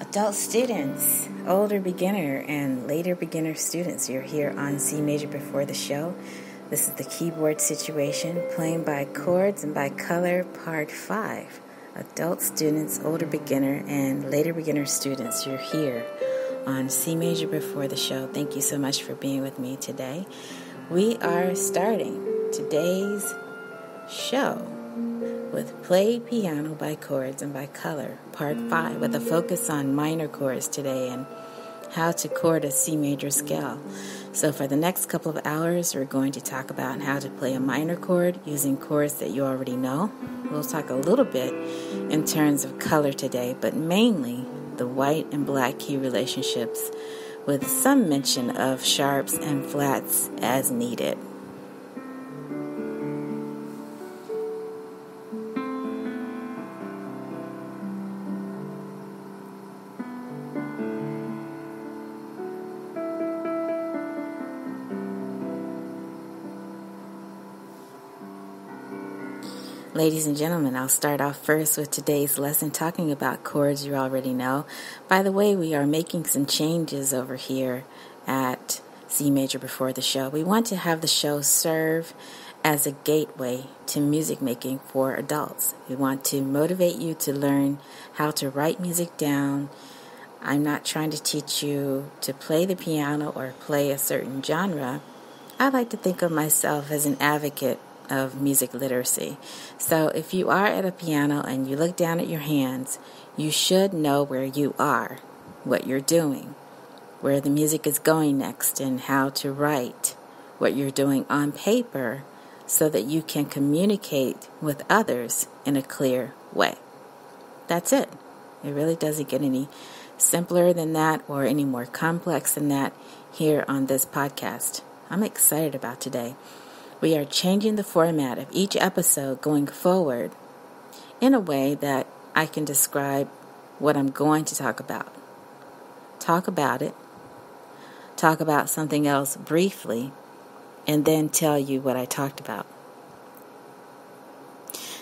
Adult students, older beginner, and later beginner students, you're here on C Major Before the Show. This is the keyboard situation, playing by chords and by color, part five. Adult students, older beginner, and later beginner students, you're here on C Major Before the Show. Thank you so much for being with me today. We are starting today's show with Play Piano by Chords and by Color, Part 5, with a focus on minor chords today and how to chord a C major scale. So, for the next couple of hours, we're going to talk about how to play a minor chord using chords that you already know. We'll talk a little bit in terms of color today, but mainly the white and black key relationships, with some mention of sharps and flats as needed. Ladies and gentlemen, I'll start off first with today's lesson talking about chords you already know. By the way, we are making some changes over here at C Major before the show. We want to have the show serve as a gateway to music making for adults. We want to motivate you to learn how to write music down. I'm not trying to teach you to play the piano or play a certain genre. I like to think of myself as an advocate of music literacy. So if you are at a piano and you look down at your hands, you should know where you are, what you're doing, where the music is going next, and how to write what you're doing on paper so that you can communicate with others in a clear way. That's it. It really doesn't get any simpler than that or any more complex than that here on this podcast. I'm excited about today. We are changing the format of each episode going forward in a way that I can describe what I'm going to talk about. Talk about it, talk about something else briefly, and then tell you what I talked about.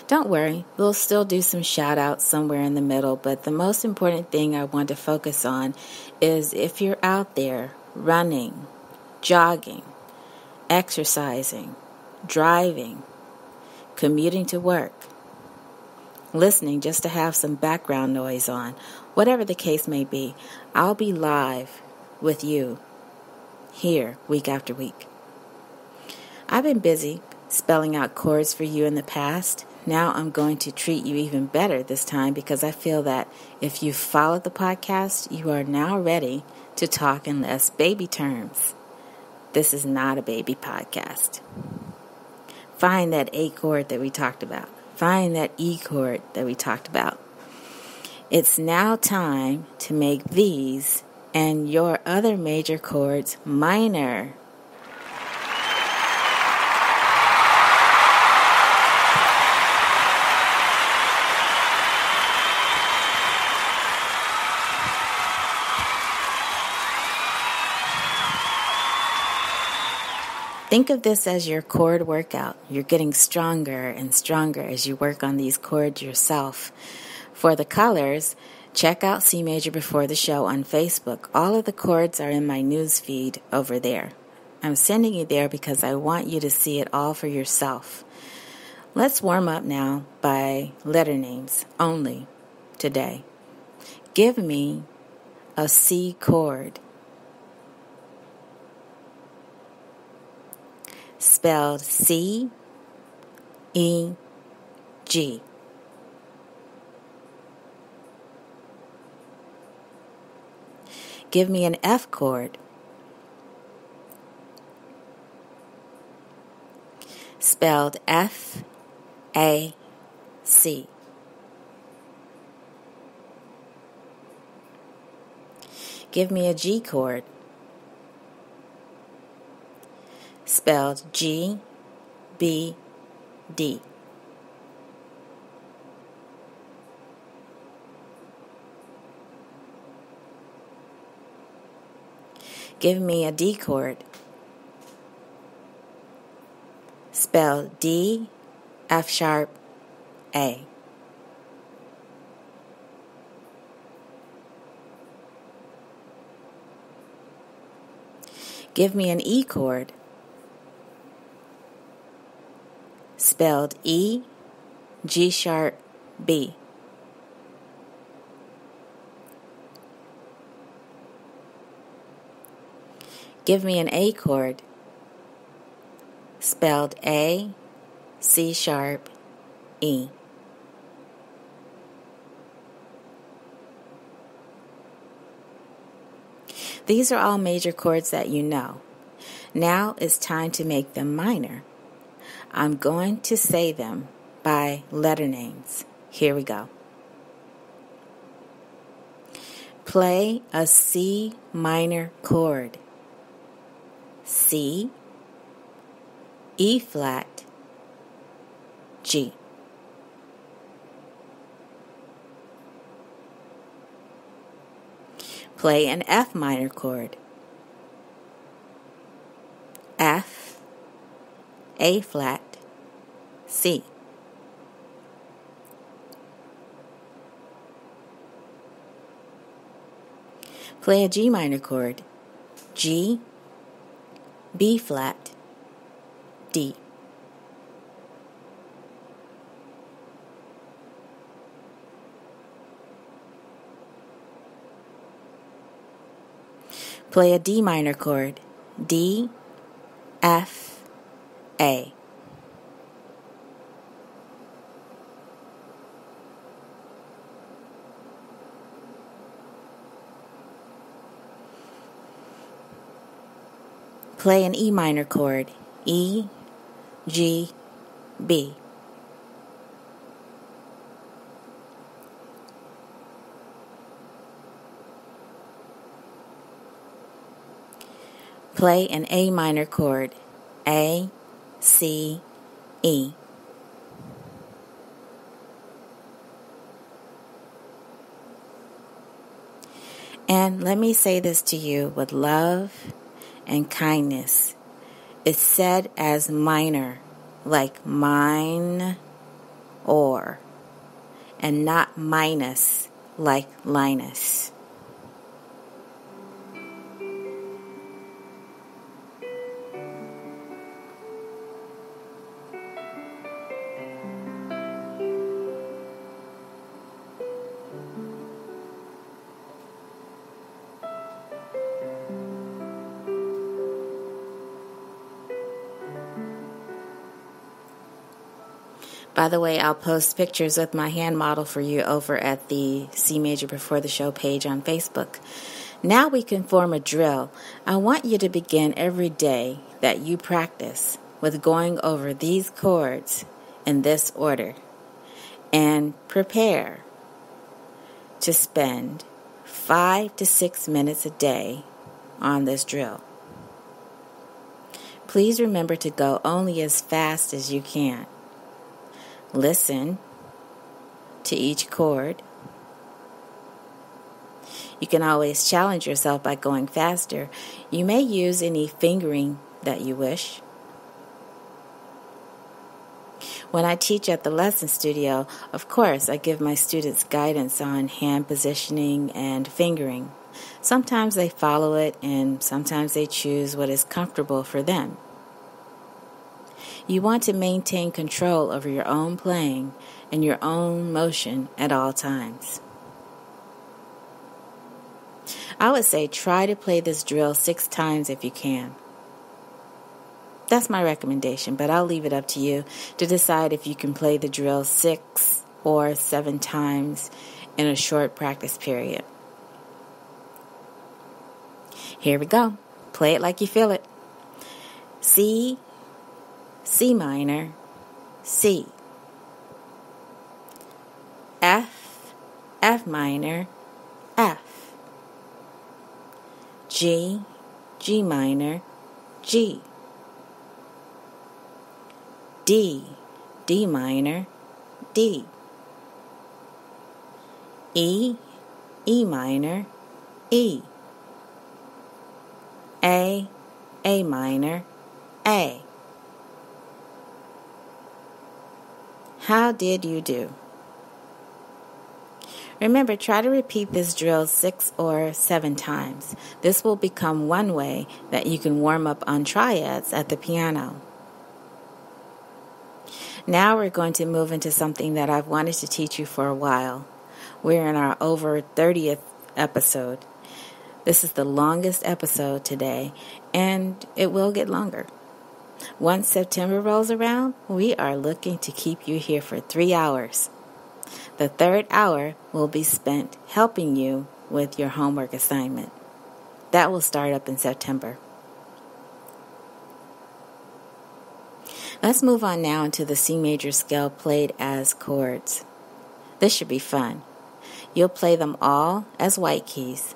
Don't worry, we'll still do some shout outs somewhere in the middle, but the most important thing I want to focus on is if you're out there running, jogging, exercising, driving, commuting to work, listening just to have some background noise on, whatever the case may be, I'll be live with you here week after week. I've been busy spelling out chords for you in the past. Now I'm going to treat you even better this time because I feel that if you followed the podcast, you are now ready to talk in less baby terms. This is not a baby podcast. Find that A chord that we talked about. Find that E chord that we talked about. It's now time to make these and your other major chords minor. Think of this as your chord workout. You're getting stronger and stronger as you work on these chords yourself. For the colors, check out C Major Before the Show on Facebook. All of the chords are in my news feed over there. I'm sending you there because I want you to see it all for yourself. Let's warm up now by letter names only today. Give me a C chord. Spelled C E G. Give me an F chord. Spelled F A C. Give me a G chord. spelled G B D. Give me a D chord spelled D F sharp A. Give me an E chord spelled E G sharp B. Give me an A chord spelled A C sharp E. These are all major chords that you know. Now it's time to make them minor. I'm going to say them by letter names. Here we go. Play a C minor chord. C, E flat, G. Play an F minor chord. F, A flat, C. Play a G minor chord. G, B flat, D. Play a D minor chord. D, F, A. Play an E minor chord. E, G, B. Play an A minor chord. A, C, E. And let me say this to you with love and kindness. It's said as minor, like mine or, and not minus, like Linus. By the way, I'll post pictures with my hand model for you over at the C Major Before the Show page on Facebook. Now we can form a drill. I want you to begin every day that you practice with going over these chords in this order and prepare to spend five to six minutes a day on this drill. Please remember to go only as fast as you can. Listen to each chord. You can always challenge yourself by going faster. You may use any fingering that you wish. When I teach at the lesson studio, of course, I give my students guidance on hand positioning and fingering. Sometimes they follow it, and sometimes they choose what is comfortable for them. You want to maintain control over your own playing and your own motion at all times. I would say try to play this drill six times if you can. That's my recommendation, but I'll leave it up to you to decide if you can play the drill six or seven times in a short practice period. Here we go. Play it like you feel it. C C minor, C. F, F minor, F. G, G minor, G. D, D minor, D. E, E minor, E. A, A minor, A. How did you do? Remember, try to repeat this drill six or seven times. This will become one way that you can warm up on triads at the piano. Now we're going to move into something that I've wanted to teach you for a while. We're in our over 30th episode. This is the longest episode today, and it will get longer. Once September rolls around, we are looking to keep you here for three hours. The third hour will be spent helping you with your homework assignment. That will start up in September. Let's move on now into the C major scale played as chords. This should be fun. You'll play them all as white keys.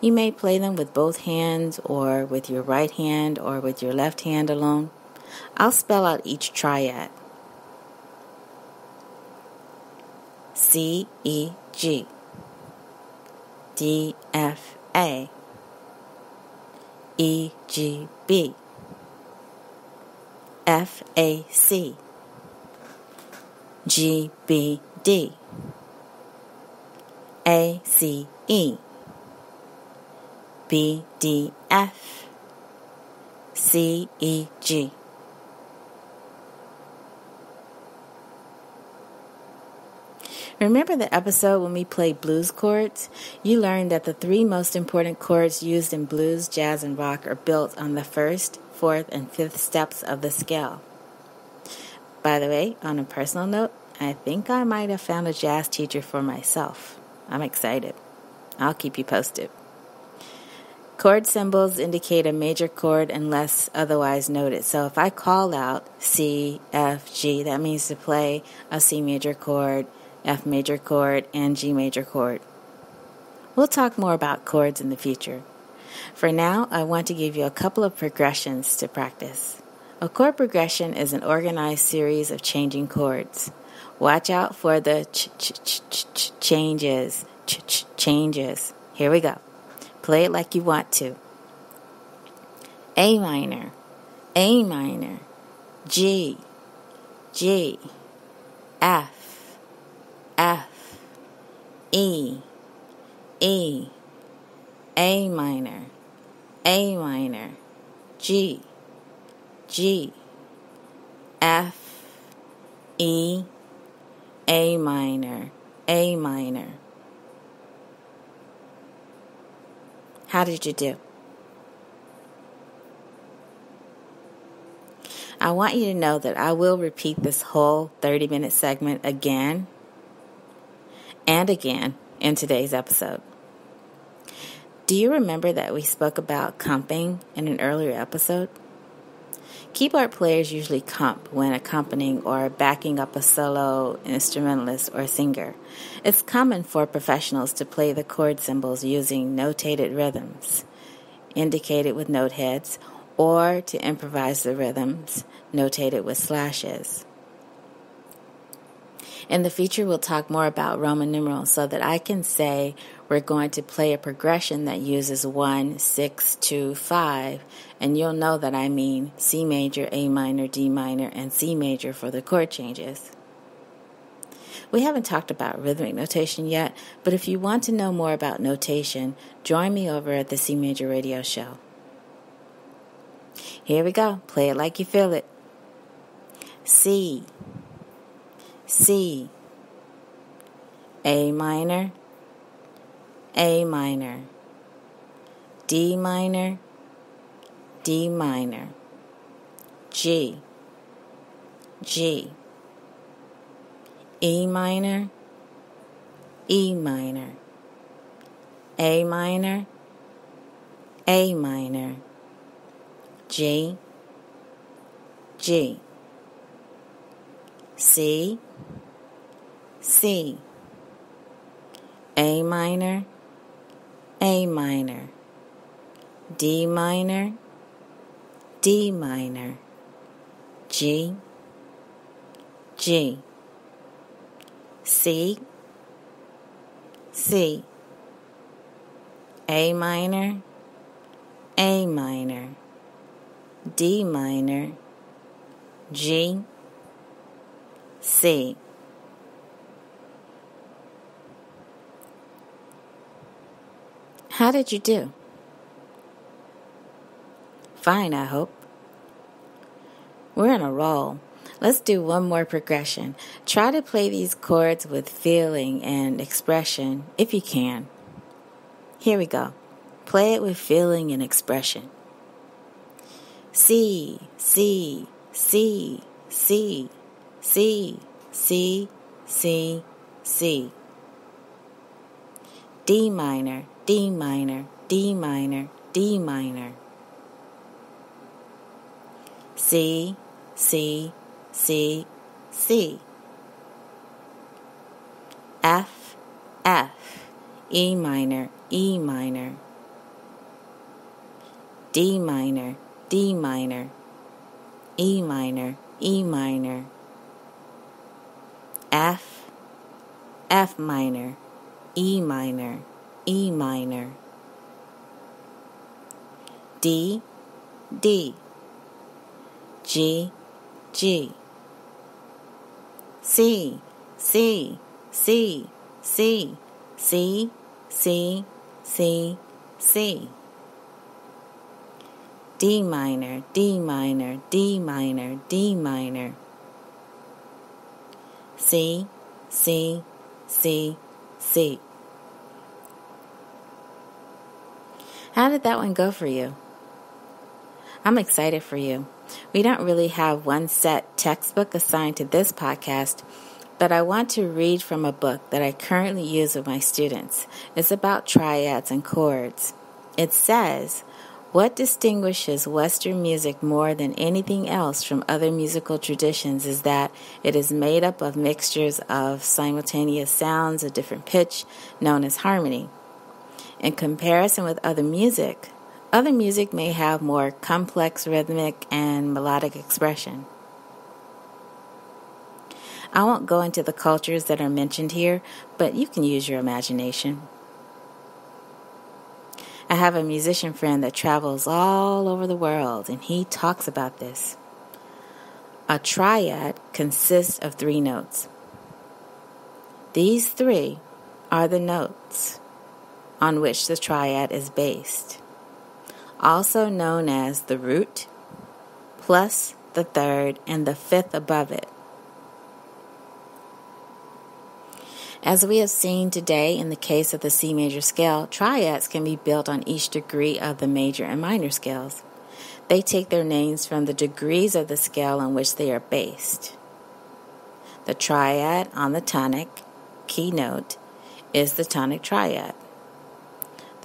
You may play them with both hands or with your right hand or with your left hand alone. I'll spell out each triad. C E G. D F A. E G B. F A C. G B D. A C E B D F C E G Remember the episode when we played blues chords? You learned that the three most important chords used in blues, jazz, and rock are built on the first, fourth, and fifth steps of the scale. By the way, on a personal note, I think I might have found a jazz teacher for myself. I'm excited. I'll keep you posted. Chord symbols indicate a major chord unless otherwise noted. So if I call out C, F, G, that means to play a C major chord F major chord, and G major chord. We'll talk more about chords in the future. For now, I want to give you a couple of progressions to practice. A chord progression is an organized series of changing chords. Watch out for the ch ch ch ch changes. Ch ch changes. Here we go. Play it like you want to. A minor, A minor, G, G, F, F, E, E, A minor, A minor, G, G, F, E, A minor, A minor. How did you do? I want you to know that I will repeat this whole 30 minute segment again and again in today's episode. Do you remember that we spoke about comping in an earlier episode? Keyboard players usually comp when accompanying or backing up a solo instrumentalist or singer. It's common for professionals to play the chord symbols using notated rhythms, indicated with note heads, or to improvise the rhythms, notated with slashes. In the future, we'll talk more about Roman numerals so that I can say we're going to play a progression that uses 1, 6, 2, 5, and you'll know that I mean C major, A minor, D minor, and C major for the chord changes. We haven't talked about rhythmic notation yet, but if you want to know more about notation, join me over at the C Major Radio Show. Here we go. Play it like you feel it. C. C, A minor, A minor, D minor, D minor, G, G, E minor, E minor, A minor, A minor, G, G. C, C, A minor, A minor, D minor, D minor, G, G, C, C, A minor, A minor, D minor, G, C. How did you do? Fine, I hope. We're in a roll. Let's do one more progression. Try to play these chords with feeling and expression if you can. Here we go. Play it with feeling and expression. C, C, C, C, C, C, C, C. D minor, D minor, D minor, D minor. C, C, C, C. F, F, E minor, E minor. D minor, D minor. E minor, E minor. F, F minor, E minor, E minor. D, D. G, G. C, C, C, C, C, C, C, C. D minor, D minor, D minor, D minor. C, C, C, C. How did that one go for you? I'm excited for you. We don't really have one set textbook assigned to this podcast, but I want to read from a book that I currently use with my students. It's about triads and chords. It says, what distinguishes Western music more than anything else from other musical traditions is that it is made up of mixtures of simultaneous sounds of different pitch, known as harmony. In comparison with other music, other music may have more complex rhythmic and melodic expression. I won't go into the cultures that are mentioned here, but you can use your imagination. I have a musician friend that travels all over the world, and he talks about this. A triad consists of three notes. These three are the notes on which the triad is based also known as the root, plus the third and the fifth above it. As we have seen today in the case of the C major scale, triads can be built on each degree of the major and minor scales. They take their names from the degrees of the scale on which they are based. The triad on the tonic keynote is the tonic triad.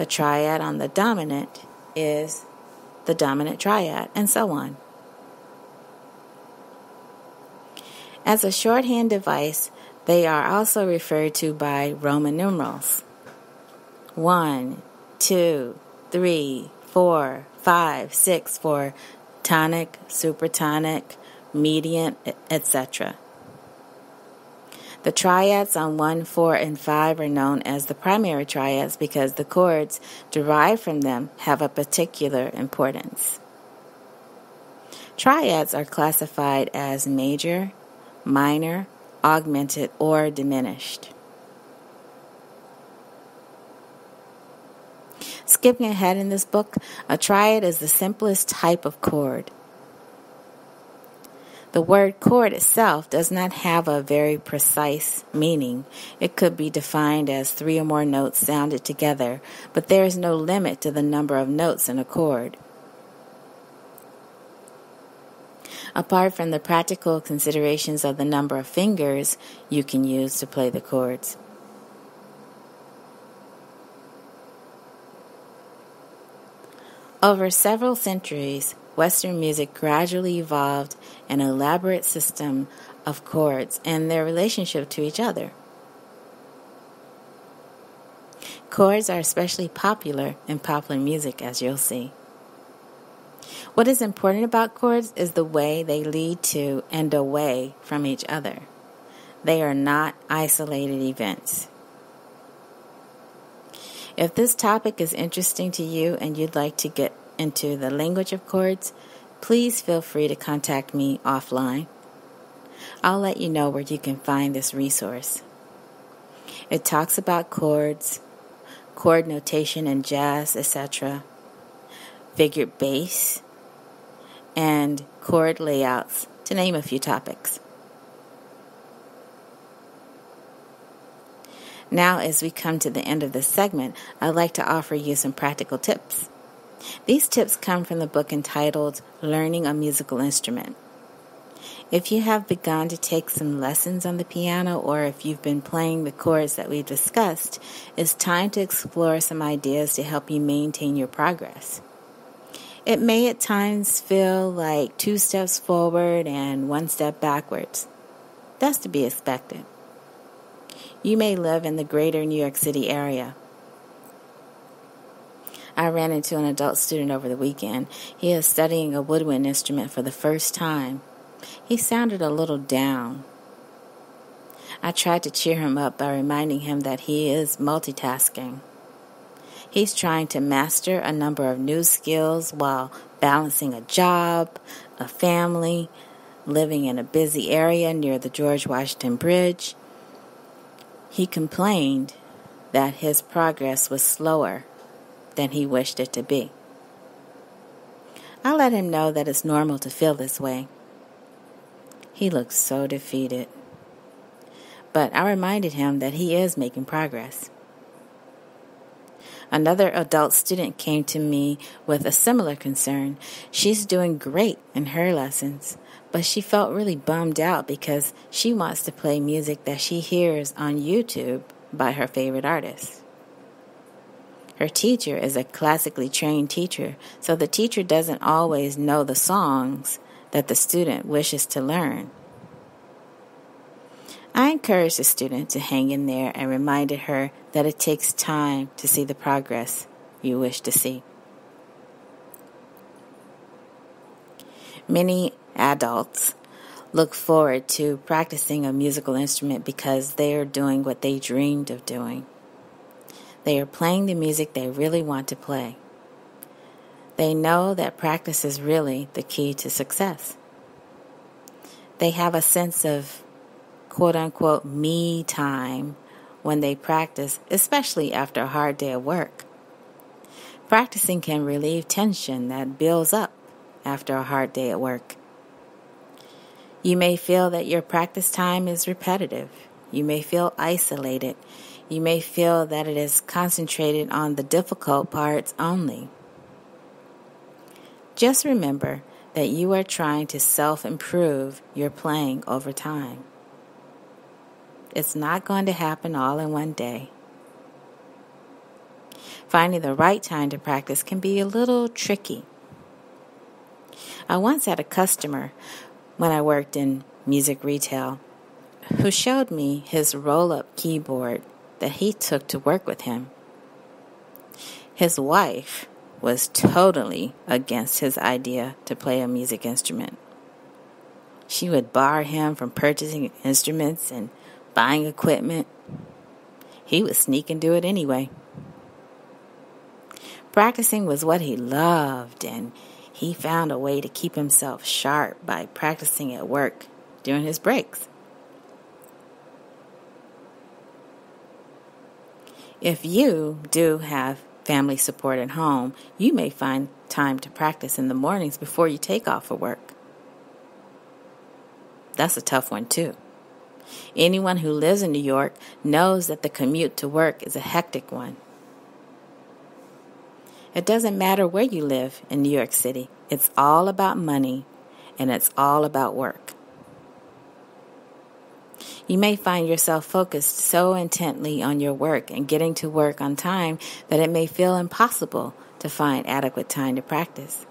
The triad on the dominant is the dominant triad, and so on. As a shorthand device, they are also referred to by Roman numerals. One, two, three, four, five, six for tonic, supertonic, mediant, etc. The triads on 1, 4, and 5 are known as the primary triads because the chords derived from them have a particular importance. Triads are classified as major, minor, augmented, or diminished. Skipping ahead in this book, a triad is the simplest type of chord. The word chord itself does not have a very precise meaning. It could be defined as three or more notes sounded together, but there is no limit to the number of notes in a chord. Apart from the practical considerations of the number of fingers you can use to play the chords. Over several centuries, Western music gradually evolved an elaborate system of chords and their relationship to each other. Chords are especially popular in popular music, as you'll see. What is important about chords is the way they lead to and away from each other. They are not isolated events. If this topic is interesting to you and you'd like to get into the language of chords, please feel free to contact me offline. I'll let you know where you can find this resource. It talks about chords, chord notation in jazz, etc., figured bass, and chord layouts, to name a few topics. Now, as we come to the end of this segment, I'd like to offer you some practical tips. These tips come from the book entitled Learning a Musical Instrument. If you have begun to take some lessons on the piano or if you've been playing the chords that we've discussed, it's time to explore some ideas to help you maintain your progress. It may at times feel like two steps forward and one step backwards. That's to be expected. You may live in the greater New York City area. I ran into an adult student over the weekend. He is studying a woodwind instrument for the first time. He sounded a little down. I tried to cheer him up by reminding him that he is multitasking. He's trying to master a number of new skills while balancing a job, a family, living in a busy area near the George Washington Bridge. He complained that his progress was slower than he wished it to be. I let him know that it's normal to feel this way. He looked so defeated. But I reminded him that he is making progress. Another adult student came to me with a similar concern. She's doing great in her lessons, but she felt really bummed out because she wants to play music that she hears on YouTube by her favorite artist. Her teacher is a classically trained teacher, so the teacher doesn't always know the songs that the student wishes to learn. I encouraged the student to hang in there and reminded her that it takes time to see the progress you wish to see. Many adults look forward to practicing a musical instrument because they are doing what they dreamed of doing. They are playing the music they really want to play. They know that practice is really the key to success. They have a sense of quote unquote me time when they practice, especially after a hard day of work. Practicing can relieve tension that builds up after a hard day at work. You may feel that your practice time is repetitive. You may feel isolated. You may feel that it is concentrated on the difficult parts only. Just remember that you are trying to self improve your playing over time. It's not going to happen all in one day. Finding the right time to practice can be a little tricky. I once had a customer when I worked in music retail who showed me his roll up keyboard that he took to work with him. His wife was totally against his idea to play a music instrument. She would bar him from purchasing instruments and buying equipment. He would sneak and do it anyway. Practicing was what he loved, and he found a way to keep himself sharp by practicing at work during his breaks. If you do have family support at home, you may find time to practice in the mornings before you take off for work. That's a tough one, too. Anyone who lives in New York knows that the commute to work is a hectic one. It doesn't matter where you live in New York City, it's all about money and it's all about work. You may find yourself focused so intently on your work and getting to work on time that it may feel impossible to find adequate time to practice.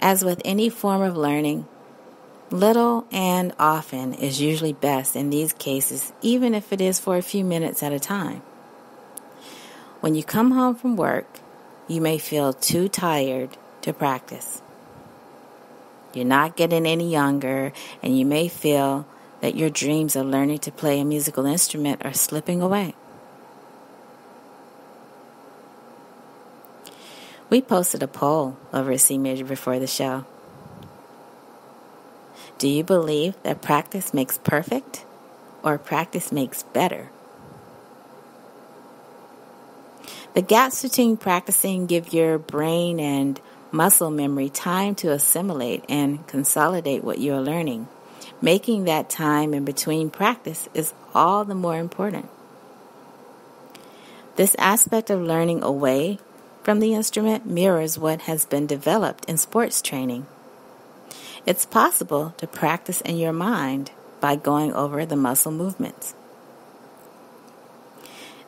As with any form of learning, little and often is usually best in these cases, even if it is for a few minutes at a time. When you come home from work, you may feel too tired to practice. You're not getting any younger, and you may feel that your dreams of learning to play a musical instrument are slipping away. We posted a poll over at C Major before the show. Do you believe that practice makes perfect or practice makes better? The gaps between practicing give your brain and muscle memory time to assimilate and consolidate what you're learning. Making that time in between practice is all the more important. This aspect of learning away from the instrument mirrors what has been developed in sports training. It's possible to practice in your mind by going over the muscle movements.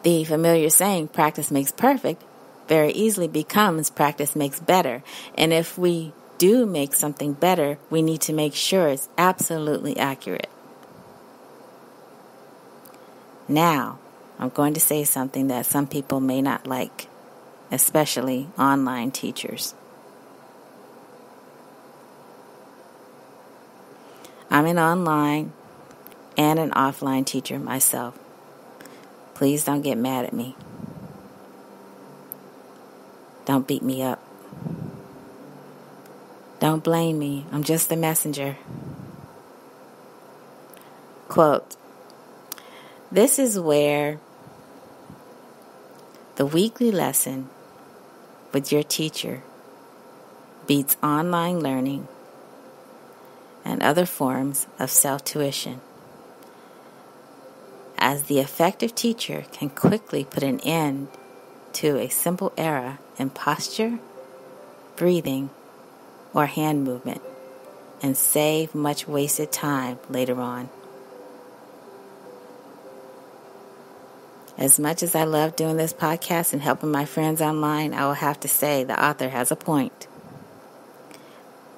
The familiar saying, practice makes perfect, very easily becomes practice makes better. And if we do make something better, we need to make sure it's absolutely accurate. Now, I'm going to say something that some people may not like, especially online teachers. I'm an online and an offline teacher myself. Please don't get mad at me. Don't beat me up. Don't blame me. I'm just a messenger. Quote This is where the weekly lesson with your teacher beats online learning and other forms of self tuition as the effective teacher can quickly put an end to a simple error in posture, breathing, or hand movement and save much wasted time later on. As much as I love doing this podcast and helping my friends online, I will have to say the author has a point.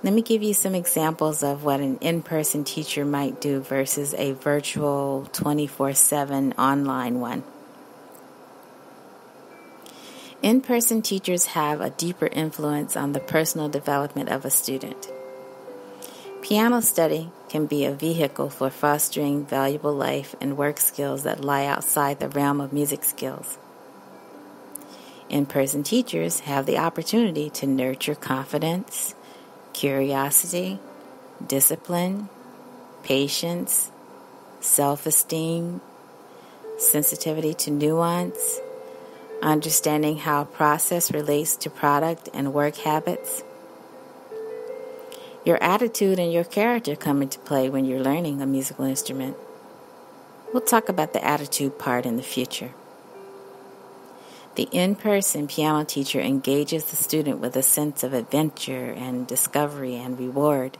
Let me give you some examples of what an in person teacher might do versus a virtual 24 7 online one. In person teachers have a deeper influence on the personal development of a student. Piano study can be a vehicle for fostering valuable life and work skills that lie outside the realm of music skills. In person teachers have the opportunity to nurture confidence, curiosity, discipline, patience, self esteem, sensitivity to nuance, understanding how process relates to product and work habits. Your attitude and your character come into play when you're learning a musical instrument. We'll talk about the attitude part in the future. The in person piano teacher engages the student with a sense of adventure and discovery and reward.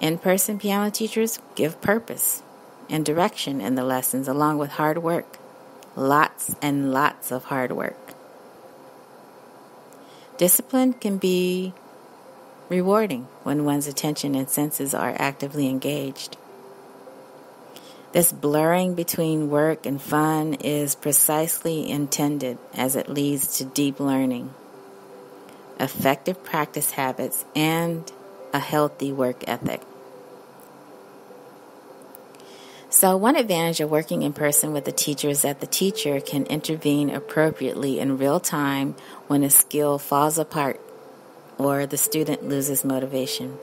In person piano teachers give purpose and direction in the lessons along with hard work. Lots and lots of hard work. Discipline can be rewarding when one's attention and senses are actively engaged. This blurring between work and fun is precisely intended as it leads to deep learning, effective practice habits, and a healthy work ethic. So, one advantage of working in person with a teacher is that the teacher can intervene appropriately in real time when a skill falls apart or the student loses motivation.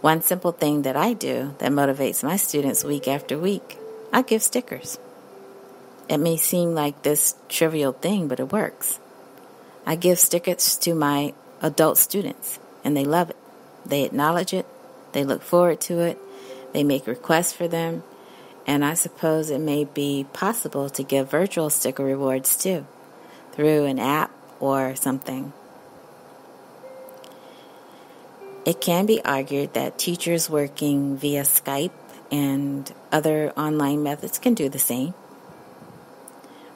One simple thing that I do that motivates my students week after week, I give stickers. It may seem like this trivial thing, but it works. I give stickers to my adult students, and they love it. They acknowledge it, they look forward to it, they make requests for them, and I suppose it may be possible to give virtual sticker rewards too, through an app or something. It can be argued that teachers working via Skype and other online methods can do the same.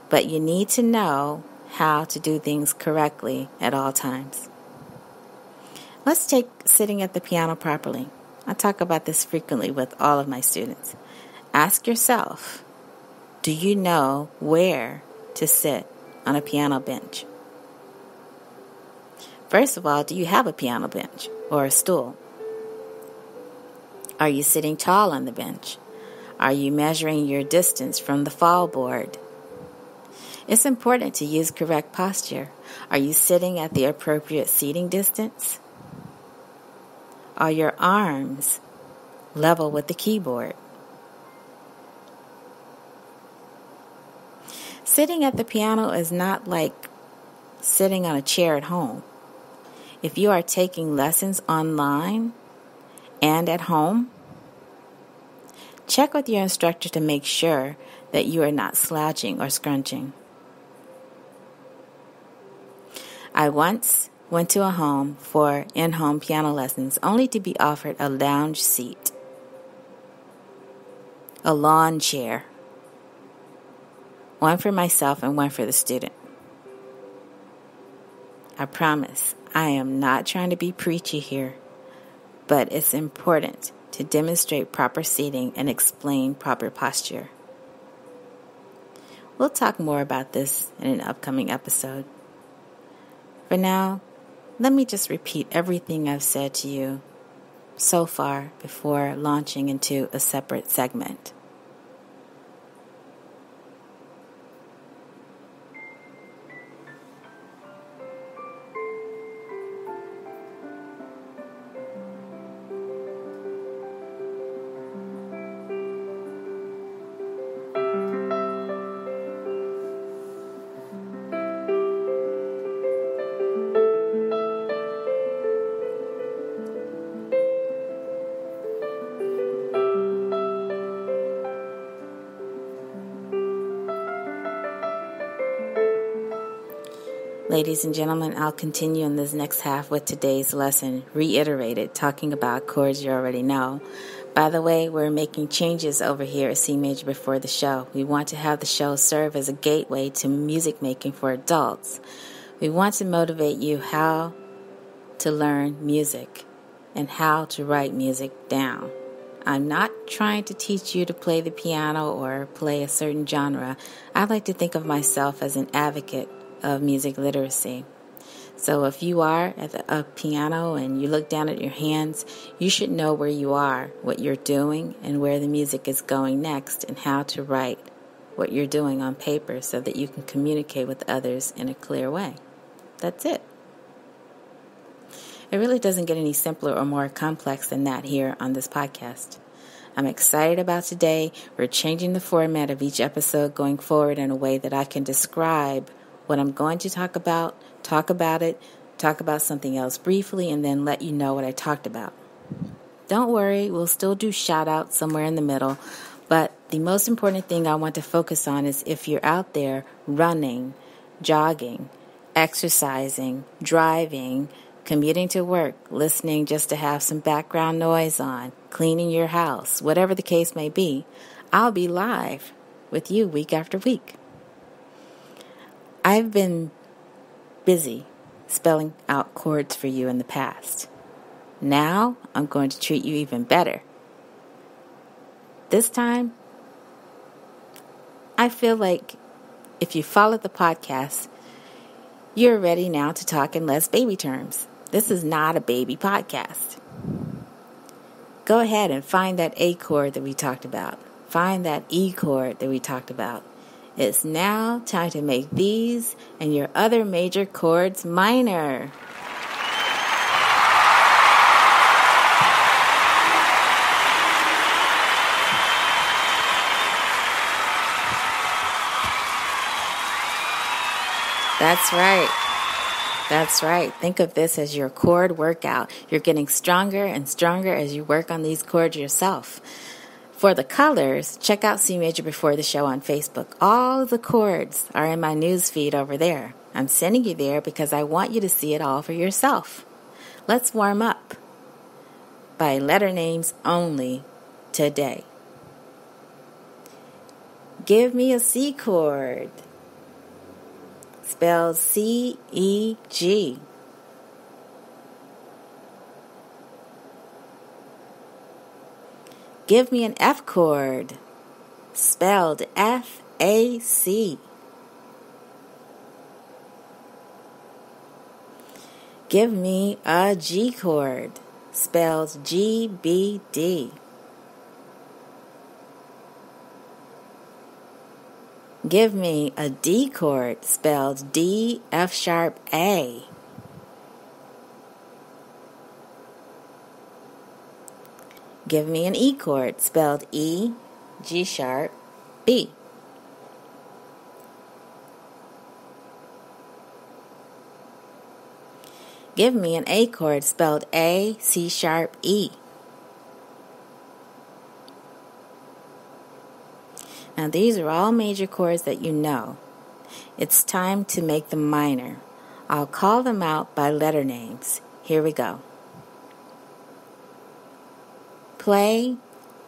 But you need to know how to do things correctly at all times. Let's take sitting at the piano properly. I talk about this frequently with all of my students. Ask yourself do you know where to sit on a piano bench? First of all, do you have a piano bench or a stool? Are you sitting tall on the bench? Are you measuring your distance from the fall board? It's important to use correct posture. Are you sitting at the appropriate seating distance? Are your arms level with the keyboard? Sitting at the piano is not like sitting on a chair at home. If you are taking lessons online and at home, check with your instructor to make sure that you are not slouching or scrunching. I once went to a home for in home piano lessons only to be offered a lounge seat, a lawn chair, one for myself and one for the student. I promise I am not trying to be preachy here, but it's important to demonstrate proper seating and explain proper posture. We'll talk more about this in an upcoming episode. For now, let me just repeat everything I've said to you so far before launching into a separate segment. Ladies and gentlemen, I'll continue in this next half with today's lesson, reiterated, talking about chords you already know. By the way, we're making changes over here at C Major before the show. We want to have the show serve as a gateway to music making for adults. We want to motivate you how to learn music and how to write music down. I'm not trying to teach you to play the piano or play a certain genre. I like to think of myself as an advocate of music literacy. So if you are at the, a piano and you look down at your hands, you should know where you are, what you're doing, and where the music is going next, and how to write what you're doing on paper so that you can communicate with others in a clear way. That's it. It really doesn't get any simpler or more complex than that here on this podcast. I'm excited about today. We're changing the format of each episode going forward in a way that I can describe what I'm going to talk about, talk about it, talk about something else briefly, and then let you know what I talked about. Don't worry, we'll still do shout out somewhere in the middle, but the most important thing I want to focus on is if you're out there running, jogging, exercising, driving, commuting to work, listening just to have some background noise on, cleaning your house, whatever the case may be, I'll be live with you week after week. I've been busy spelling out chords for you in the past. Now I'm going to treat you even better. This time, I feel like if you followed the podcast, you're ready now to talk in less baby terms. This is not a baby podcast. Go ahead and find that A chord that we talked about. Find that E chord that we talked about. It's now time to make these and your other major chords minor. That's right. That's right. Think of this as your chord workout. You're getting stronger and stronger as you work on these chords yourself. For the colors, check out C Major Before the Show on Facebook. All the chords are in my news feed over there. I'm sending you there because I want you to see it all for yourself. Let's warm up by letter names only today. Give me a C chord. Spelled C E G. Give me an F chord, spelled F A C. Give me a G chord, spelled G B D. Give me a D chord, spelled D F sharp A. give me an E chord spelled E, G sharp, B. Give me an A chord spelled A, C sharp, E. Now, these are all major chords that you know. It's time to make them minor. I'll call them out by letter names. Here we go. Play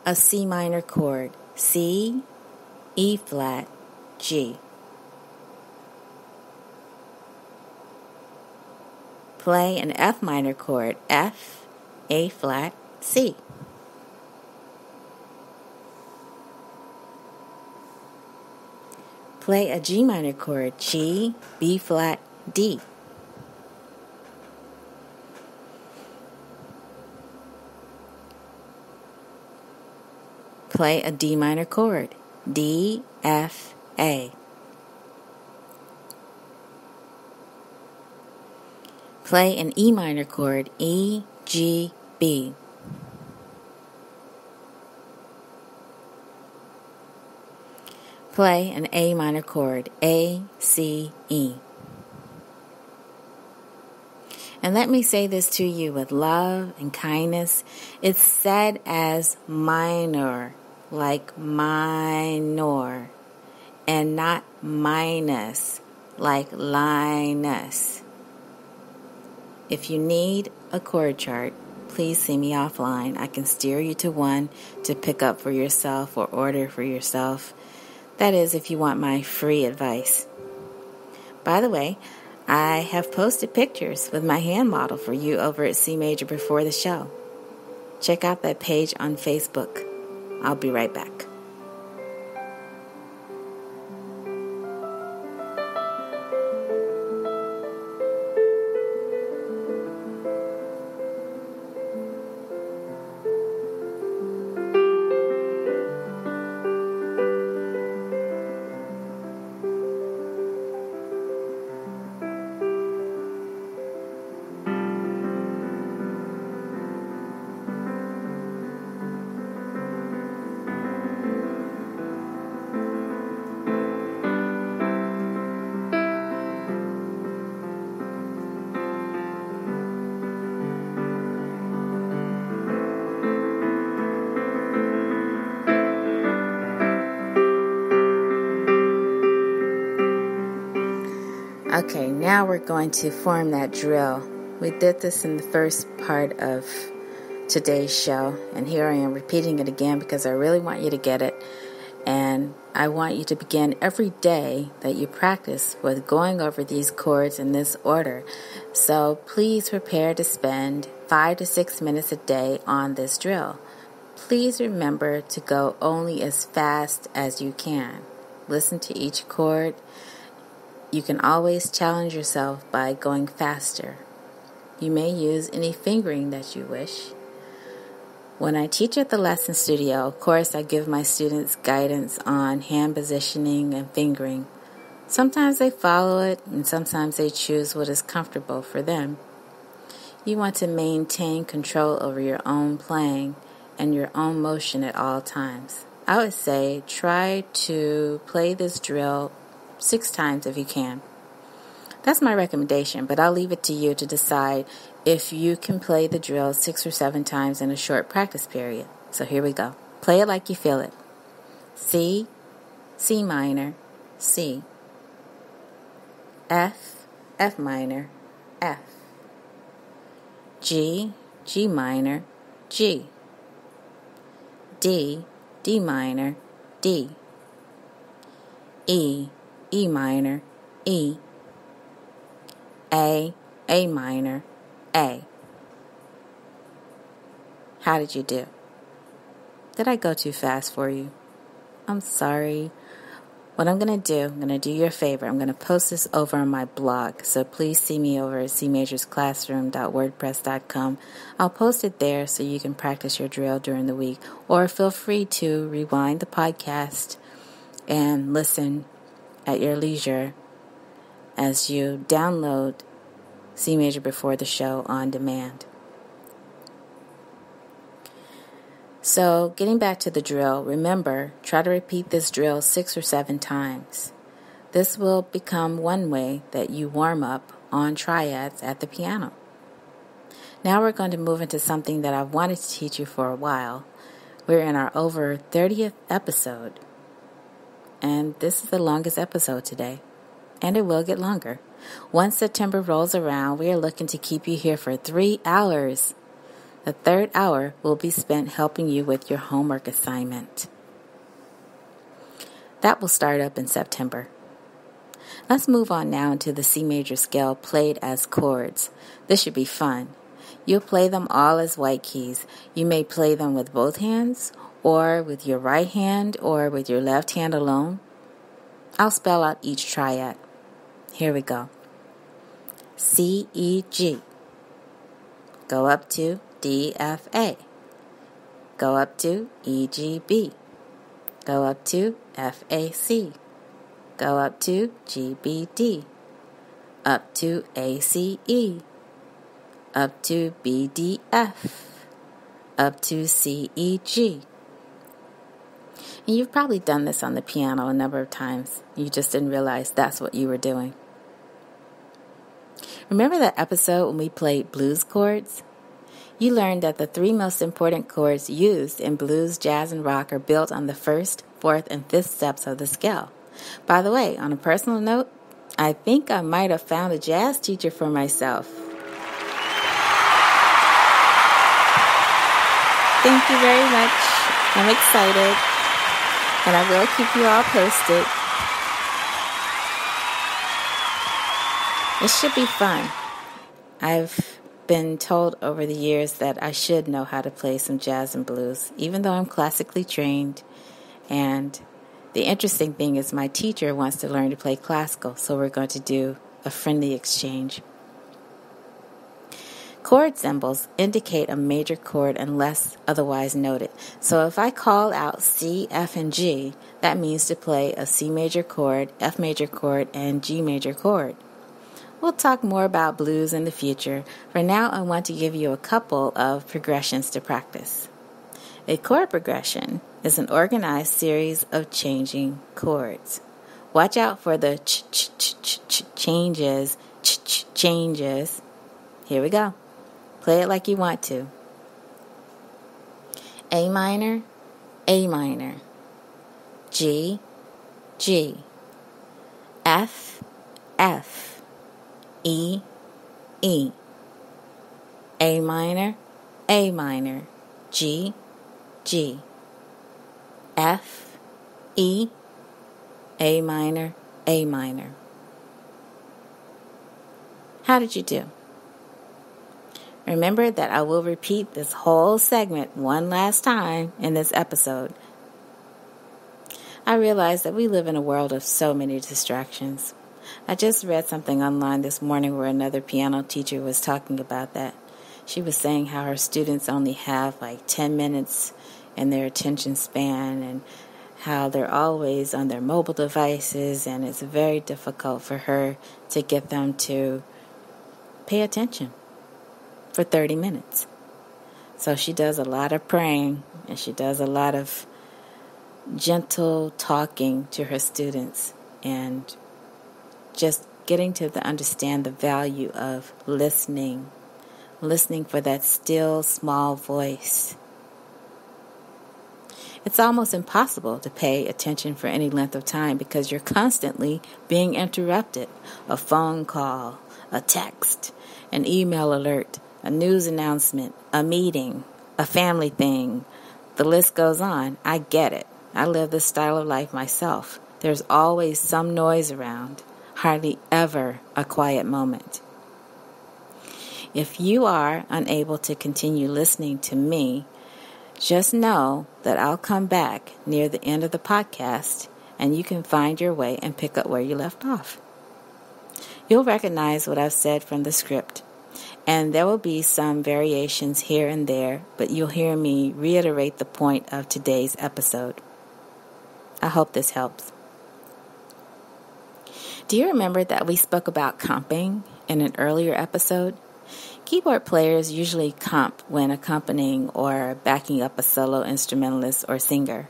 a C minor chord C, E flat, G. Play an F minor chord F, A flat, C. Play a G minor chord G, B flat, D. Play a D minor chord D, F, A. Play an E minor chord E, G, B. Play an A minor chord A, C, E. And let me say this to you with love and kindness. It's said as minor, like minor, and not minus, like Linus. If you need a chord chart, please see me offline. I can steer you to one to pick up for yourself or order for yourself. That is, if you want my free advice. By the way, I have posted pictures with my hand model for you over at C Major before the show. Check out that page on Facebook. I'll be right back. Okay, now we're going to form that drill. We did this in the first part of today's show, and here I am repeating it again because I really want you to get it. And I want you to begin every day that you practice with going over these chords in this order. So please prepare to spend five to six minutes a day on this drill. Please remember to go only as fast as you can. Listen to each chord you can always challenge yourself by going faster. You may use any fingering that you wish. When I teach at the lesson studio, of course, I give my students guidance on hand positioning and fingering. Sometimes they follow it, and sometimes they choose what is comfortable for them. You want to maintain control over your own playing and your own motion at all times. I would say try to play this drill six times if you can. That's my recommendation, but I'll leave it to you to decide if you can play the drill six or seven times in a short practice period. So here we go. Play it like you feel it. C, C minor, C. F, F minor, F. G, G minor, G. D, D minor, D. E, E minor, E. A, A minor, A. How did you do? Did I go too fast for you? I'm sorry. What I'm going to do, I'm going to do you a favor. I'm going to post this over on my blog. So please see me over at cmajorsclassroom.wordpress.com. I'll post it there so you can practice your drill during the week. Or feel free to rewind the podcast and listen at your leisure as you download C Major Before the Show on demand. So, getting back to the drill, remember, try to repeat this drill six or seven times. This will become one way that you warm up on triads at the piano. Now we're going to move into something that I've wanted to teach you for a while. We're in our over 30th episode, and this is the longest episode today, and it will get longer. Once September rolls around, we are looking to keep you here for three hours. The third hour will be spent helping you with your homework assignment. That will start up in September. Let's move on now into the C major scale played as chords. This should be fun. You'll play them all as white keys. You may play them with both hands, or with your right hand, or with your left hand alone. I'll spell out each triad. Here we go C E G. Go up to D F A. Go up to E G B. Go up to F A C. Go up to G B D. Up to A C E. Up to B D F. Up to C E G. And you've probably done this on the piano a number of times. You just didn't realize that's what you were doing. Remember that episode when we played blues chords? You learned that the three most important chords used in blues, jazz, and rock are built on the first, fourth, and fifth steps of the scale. By the way, on a personal note, I think I might have found a jazz teacher for myself. Thank you very much. I'm excited, and I will keep you all posted. It should be fun. I've been told over the years that I should know how to play some jazz and blues, even though I'm classically trained. And the interesting thing is, my teacher wants to learn to play classical, so we're going to do a friendly exchange. Chord symbols indicate a major chord unless otherwise noted. So if I call out C, F, and G, that means to play a C major chord, F major chord, and G major chord. We'll talk more about blues in the future. For now, I want to give you a couple of progressions to practice. A chord progression is an organized series of changing chords. Watch out for the ch ch ch ch, ch changes, ch ch changes. Here we go. Play it like you want to. A minor, A minor. G, G. F, F. E, E. A minor, A minor, G, G. F, E, A minor, A minor. How did you do? Remember that I will repeat this whole segment one last time in this episode. I realize that we live in a world of so many distractions. I just read something online this morning where another piano teacher was talking about that. She was saying how her students only have like 10 minutes in their attention span and how they're always on their mobile devices, and it's very difficult for her to get them to pay attention for 30 minutes. So she does a lot of praying and she does a lot of gentle talking to her students and just getting to the, understand the value of listening, listening for that still small voice. It's almost impossible to pay attention for any length of time because you're constantly being interrupted. A phone call, a text, an email alert, a news announcement, a meeting, a family thing. The list goes on. I get it. I live this style of life myself. There's always some noise around hardly ever a quiet moment. If you are unable to continue listening to me, just know that I'll come back near the end of the podcast and you can find your way and pick up where you left off. You'll recognize what I've said from the script, and there will be some variations here and there, but you'll hear me reiterate the point of today's episode. I hope this helps. Do you remember that we spoke about comping in an earlier episode? Keyboard players usually comp when accompanying or backing up a solo instrumentalist or singer.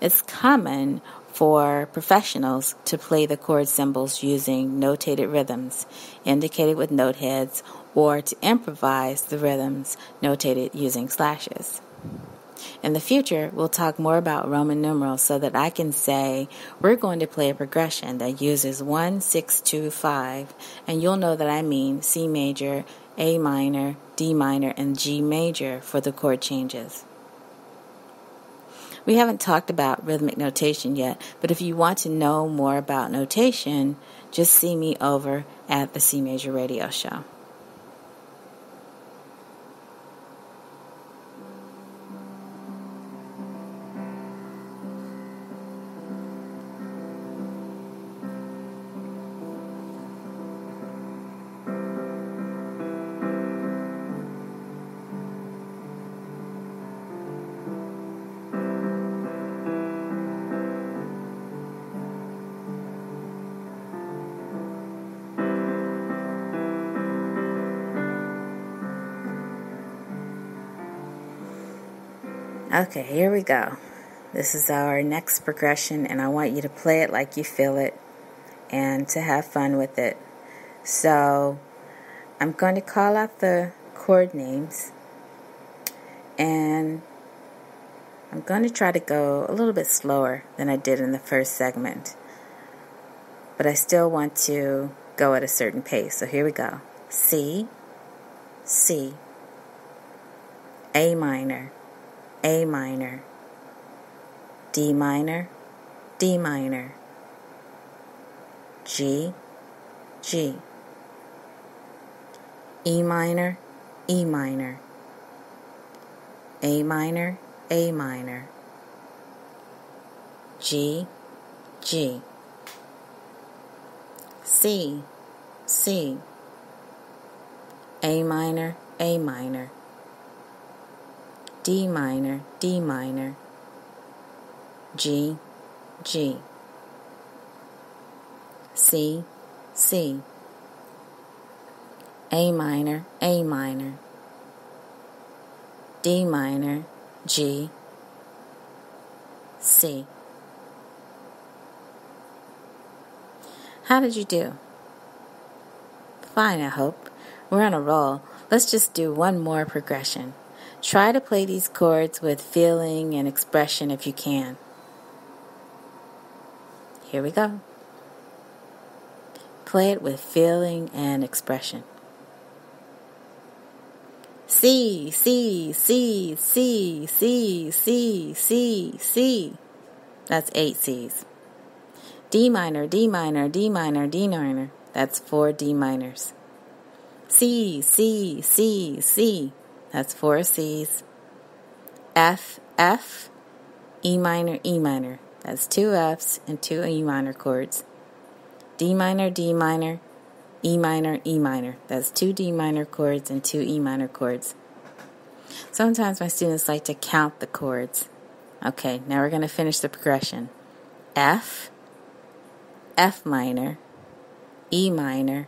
It's common for professionals to play the chord symbols using notated rhythms, indicated with note heads, or to improvise the rhythms notated using slashes. In the future, we'll talk more about Roman numerals so that I can say we're going to play a progression that uses 1, 6, 2, 5, and you'll know that I mean C major, A minor, D minor, and G major for the chord changes. We haven't talked about rhythmic notation yet, but if you want to know more about notation, just see me over at the C Major Radio Show. Okay, here we go. This is our next progression, and I want you to play it like you feel it and to have fun with it. So, I'm going to call out the chord names, and I'm going to try to go a little bit slower than I did in the first segment, but I still want to go at a certain pace. So, here we go C, C, A minor. A minor, D minor, D minor, G, G, E minor, E minor, A minor, A minor, G, G, C, C, A minor, A minor. D minor, D minor, G, G, C, C, A minor, A minor, D minor, G, C. How did you do? Fine, I hope. We're on a roll. Let's just do one more progression. Try to play these chords with feeling and expression if you can. Here we go. Play it with feeling and expression. C, C, C, C, C, C, C, C. That's eight C's. D minor, D minor, D minor, D minor. That's four D minors. C, C, C, C. That's four C's. F, F, E minor, E minor. That's two F's and two E minor chords. D minor, D minor, E minor, E minor. That's two D minor chords and two E minor chords. Sometimes my students like to count the chords. Okay, now we're going to finish the progression. F, F minor, E minor,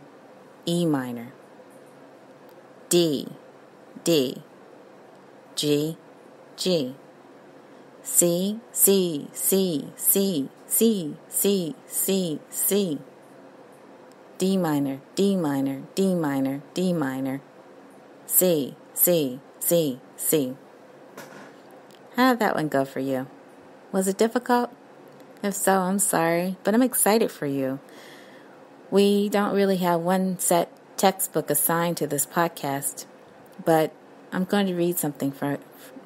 E minor. D, D, G, G, C, C, C, C, C, C, C, C, D minor, D minor, D minor, D minor, C, C, C, C. How did that one go for you? Was it difficult? If so, I'm sorry, but I'm excited for you. We don't really have one set textbook assigned to this podcast, but I'm going to read something from,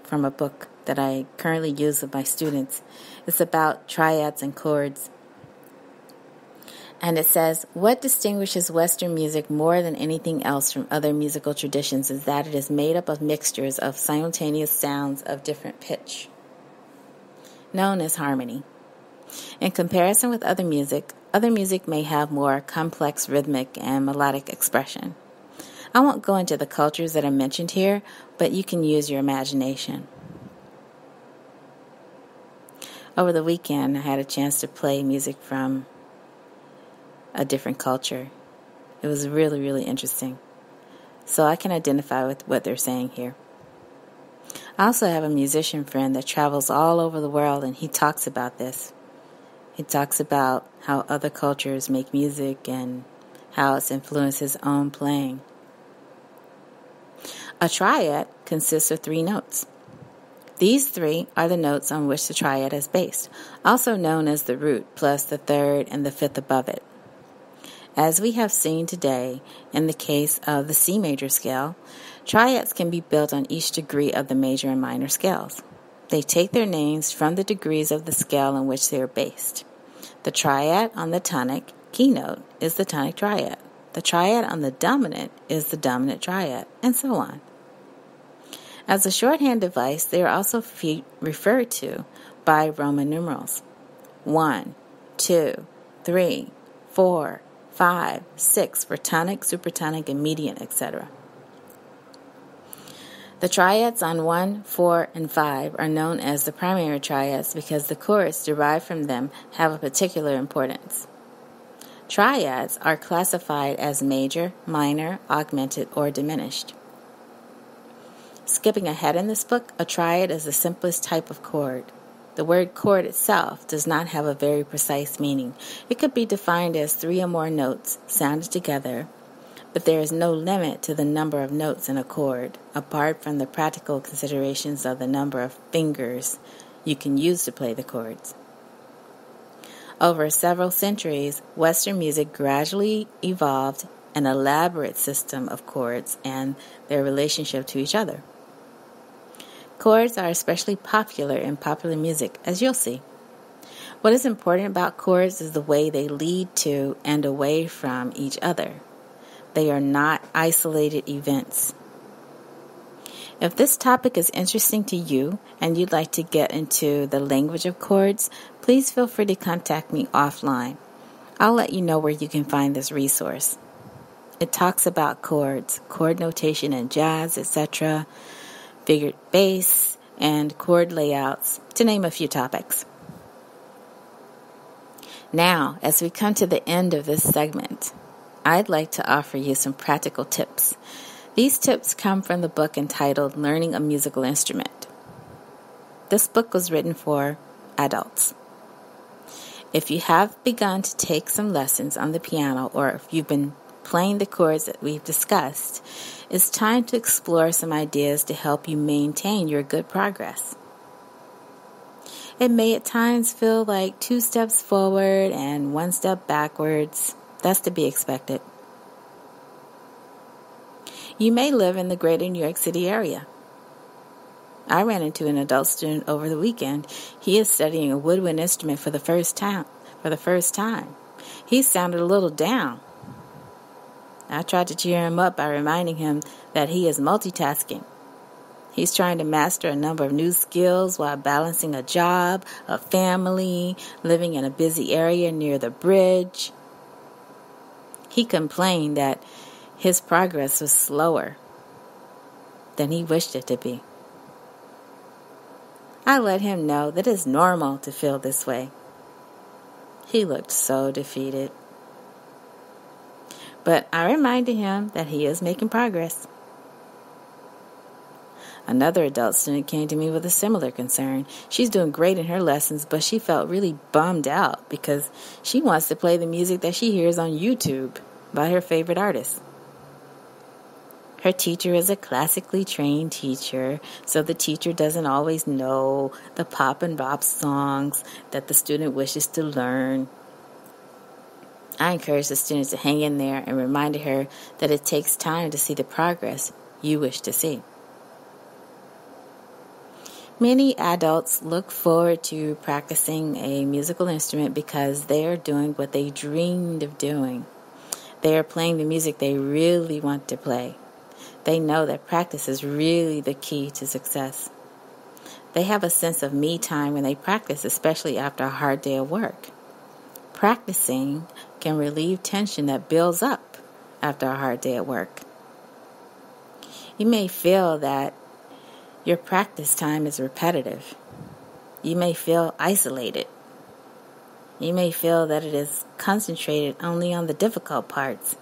from a book that I currently use with my students. It's about triads and chords. And it says, What distinguishes Western music more than anything else from other musical traditions is that it is made up of mixtures of simultaneous sounds of different pitch, known as harmony. In comparison with other music, other music may have more complex rhythmic and melodic expression. I won't go into the cultures that are mentioned here, but you can use your imagination. Over the weekend, I had a chance to play music from a different culture. It was really, really interesting. So I can identify with what they're saying here. I also have a musician friend that travels all over the world and he talks about this. He talks about how other cultures make music and how it's influenced his own playing. A triad consists of three notes. These three are the notes on which the triad is based, also known as the root plus the third and the fifth above it. As we have seen today in the case of the C major scale, triads can be built on each degree of the major and minor scales. They take their names from the degrees of the scale on which they are based. The triad on the tonic keynote is the tonic triad. The triad on the dominant is the dominant triad, and so on. As a shorthand device, they are also referred to by Roman numerals 1, 2, 3, 4, 5, 6 for tonic, supertonic, and mediant, etc. The triads on 1, 4, and 5 are known as the primary triads because the chords derived from them have a particular importance. Triads are classified as major, minor, augmented, or diminished. Skipping ahead in this book, a triad is the simplest type of chord. The word chord itself does not have a very precise meaning. It could be defined as three or more notes sounded together, but there is no limit to the number of notes in a chord, apart from the practical considerations of the number of fingers you can use to play the chords. Over several centuries, Western music gradually evolved an elaborate system of chords and their relationship to each other. Chords are especially popular in popular music, as you'll see. What is important about chords is the way they lead to and away from each other. They are not isolated events. If this topic is interesting to you and you'd like to get into the language of chords, please feel free to contact me offline. I'll let you know where you can find this resource. It talks about chords, chord notation in jazz, etc figured bass, and chord layouts, to name a few topics. Now, as we come to the end of this segment, I'd like to offer you some practical tips. These tips come from the book entitled Learning a Musical Instrument. This book was written for adults. If you have begun to take some lessons on the piano or if you've been playing the chords that we've discussed, it's time to explore some ideas to help you maintain your good progress. It may at times feel like two steps forward and one step backwards. That's to be expected. You may live in the greater New York City area. I ran into an adult student over the weekend. He is studying a woodwind instrument for the first time. For the first time, he sounded a little down. I tried to cheer him up by reminding him that he is multitasking. He's trying to master a number of new skills while balancing a job, a family, living in a busy area near the bridge. He complained that his progress was slower than he wished it to be. I let him know that it's normal to feel this way. He looked so defeated. But I reminded him that he is making progress. Another adult student came to me with a similar concern. She's doing great in her lessons, but she felt really bummed out because she wants to play the music that she hears on YouTube by her favorite artist. Her teacher is a classically trained teacher, so the teacher doesn't always know the pop and bop songs that the student wishes to learn. I encouraged the students to hang in there and reminded her that it takes time to see the progress you wish to see. Many adults look forward to practicing a musical instrument because they are doing what they dreamed of doing. They are playing the music they really want to play. They know that practice is really the key to success. They have a sense of me time when they practice, especially after a hard day of work. Practicing can relieve tension that builds up after a hard day at work. You may feel that your practice time is repetitive. You may feel isolated. You may feel that it is concentrated only on the difficult parts.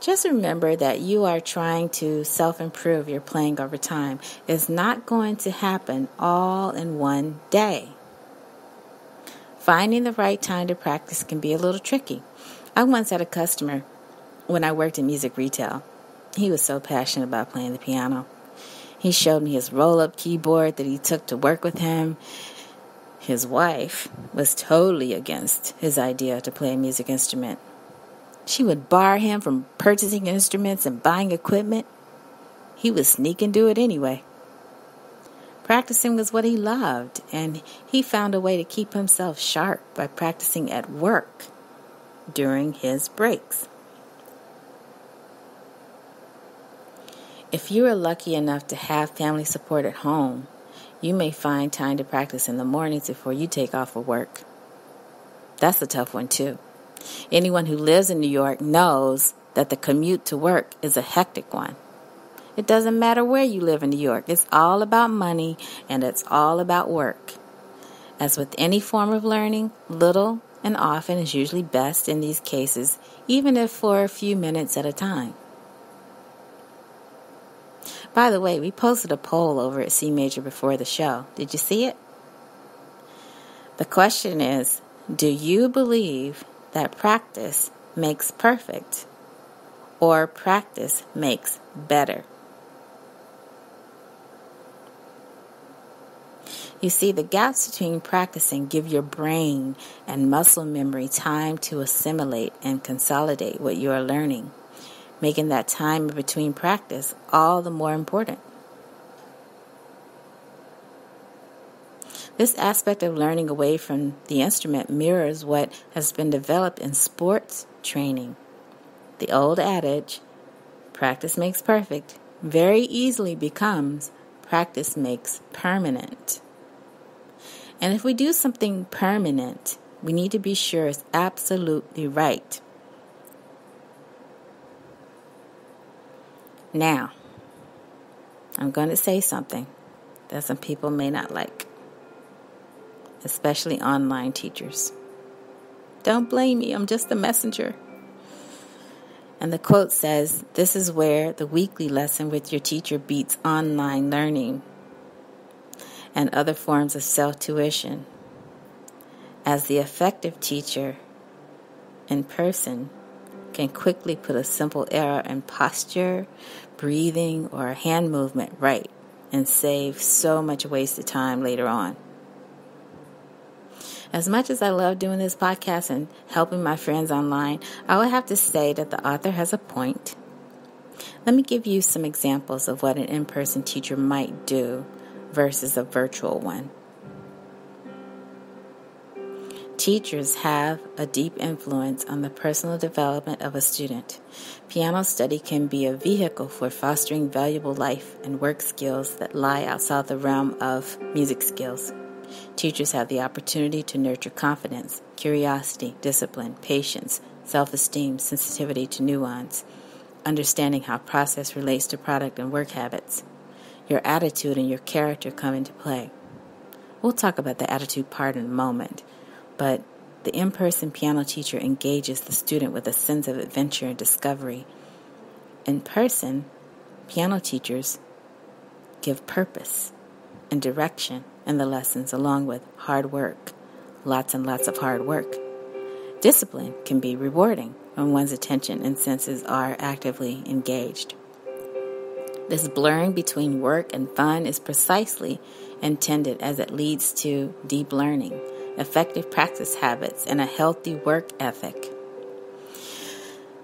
Just remember that you are trying to self improve your playing over time. It's not going to happen all in one day. Finding the right time to practice can be a little tricky. I once had a customer when I worked in music retail. He was so passionate about playing the piano. He showed me his roll up keyboard that he took to work with him. His wife was totally against his idea to play a music instrument. She would bar him from purchasing instruments and buying equipment. He would sneak and do it anyway. Practicing was what he loved, and he found a way to keep himself sharp by practicing at work during his breaks. If you are lucky enough to have family support at home, you may find time to practice in the mornings before you take off for work. That's a tough one, too. Anyone who lives in New York knows that the commute to work is a hectic one. It doesn't matter where you live in New York, it's all about money and it's all about work. As with any form of learning, little and often is usually best in these cases, even if for a few minutes at a time. By the way, we posted a poll over at C Major before the show. Did you see it? The question is Do you believe that practice makes perfect or practice makes better? You see, the gaps between practicing give your brain and muscle memory time to assimilate and consolidate what you are learning, making that time between practice all the more important. This aspect of learning away from the instrument mirrors what has been developed in sports training. The old adage, practice makes perfect, very easily becomes practice makes permanent. And if we do something permanent, we need to be sure it's absolutely right. Now, I'm going to say something that some people may not like, especially online teachers. Don't blame me, I'm just a messenger. And the quote says, This is where the weekly lesson with your teacher beats online learning and other forms of self tuition. As the effective teacher in person can quickly put a simple error in posture, breathing, or hand movement right and save so much wasted time later on. As much as I love doing this podcast and helping my friends online, I would have to say that the author has a point. Let me give you some examples of what an in person teacher might do versus a virtual one. Teachers have a deep influence on the personal development of a student. Piano study can be a vehicle for fostering valuable life and work skills that lie outside the realm of music skills. Teachers have the opportunity to nurture confidence, curiosity, discipline, patience, self esteem, sensitivity to nuance, understanding how process relates to product and work habits your attitude and your character come into play. We'll talk about the attitude part in a moment, but the in person piano teacher engages the student with a sense of adventure and discovery. In person, piano teachers give purpose and direction in the lessons, along with hard work, lots and lots of hard work. Discipline can be rewarding when one's attention and senses are actively engaged. This blurring between work and fun is precisely intended as it leads to deep learning, effective practice habits, and a healthy work ethic.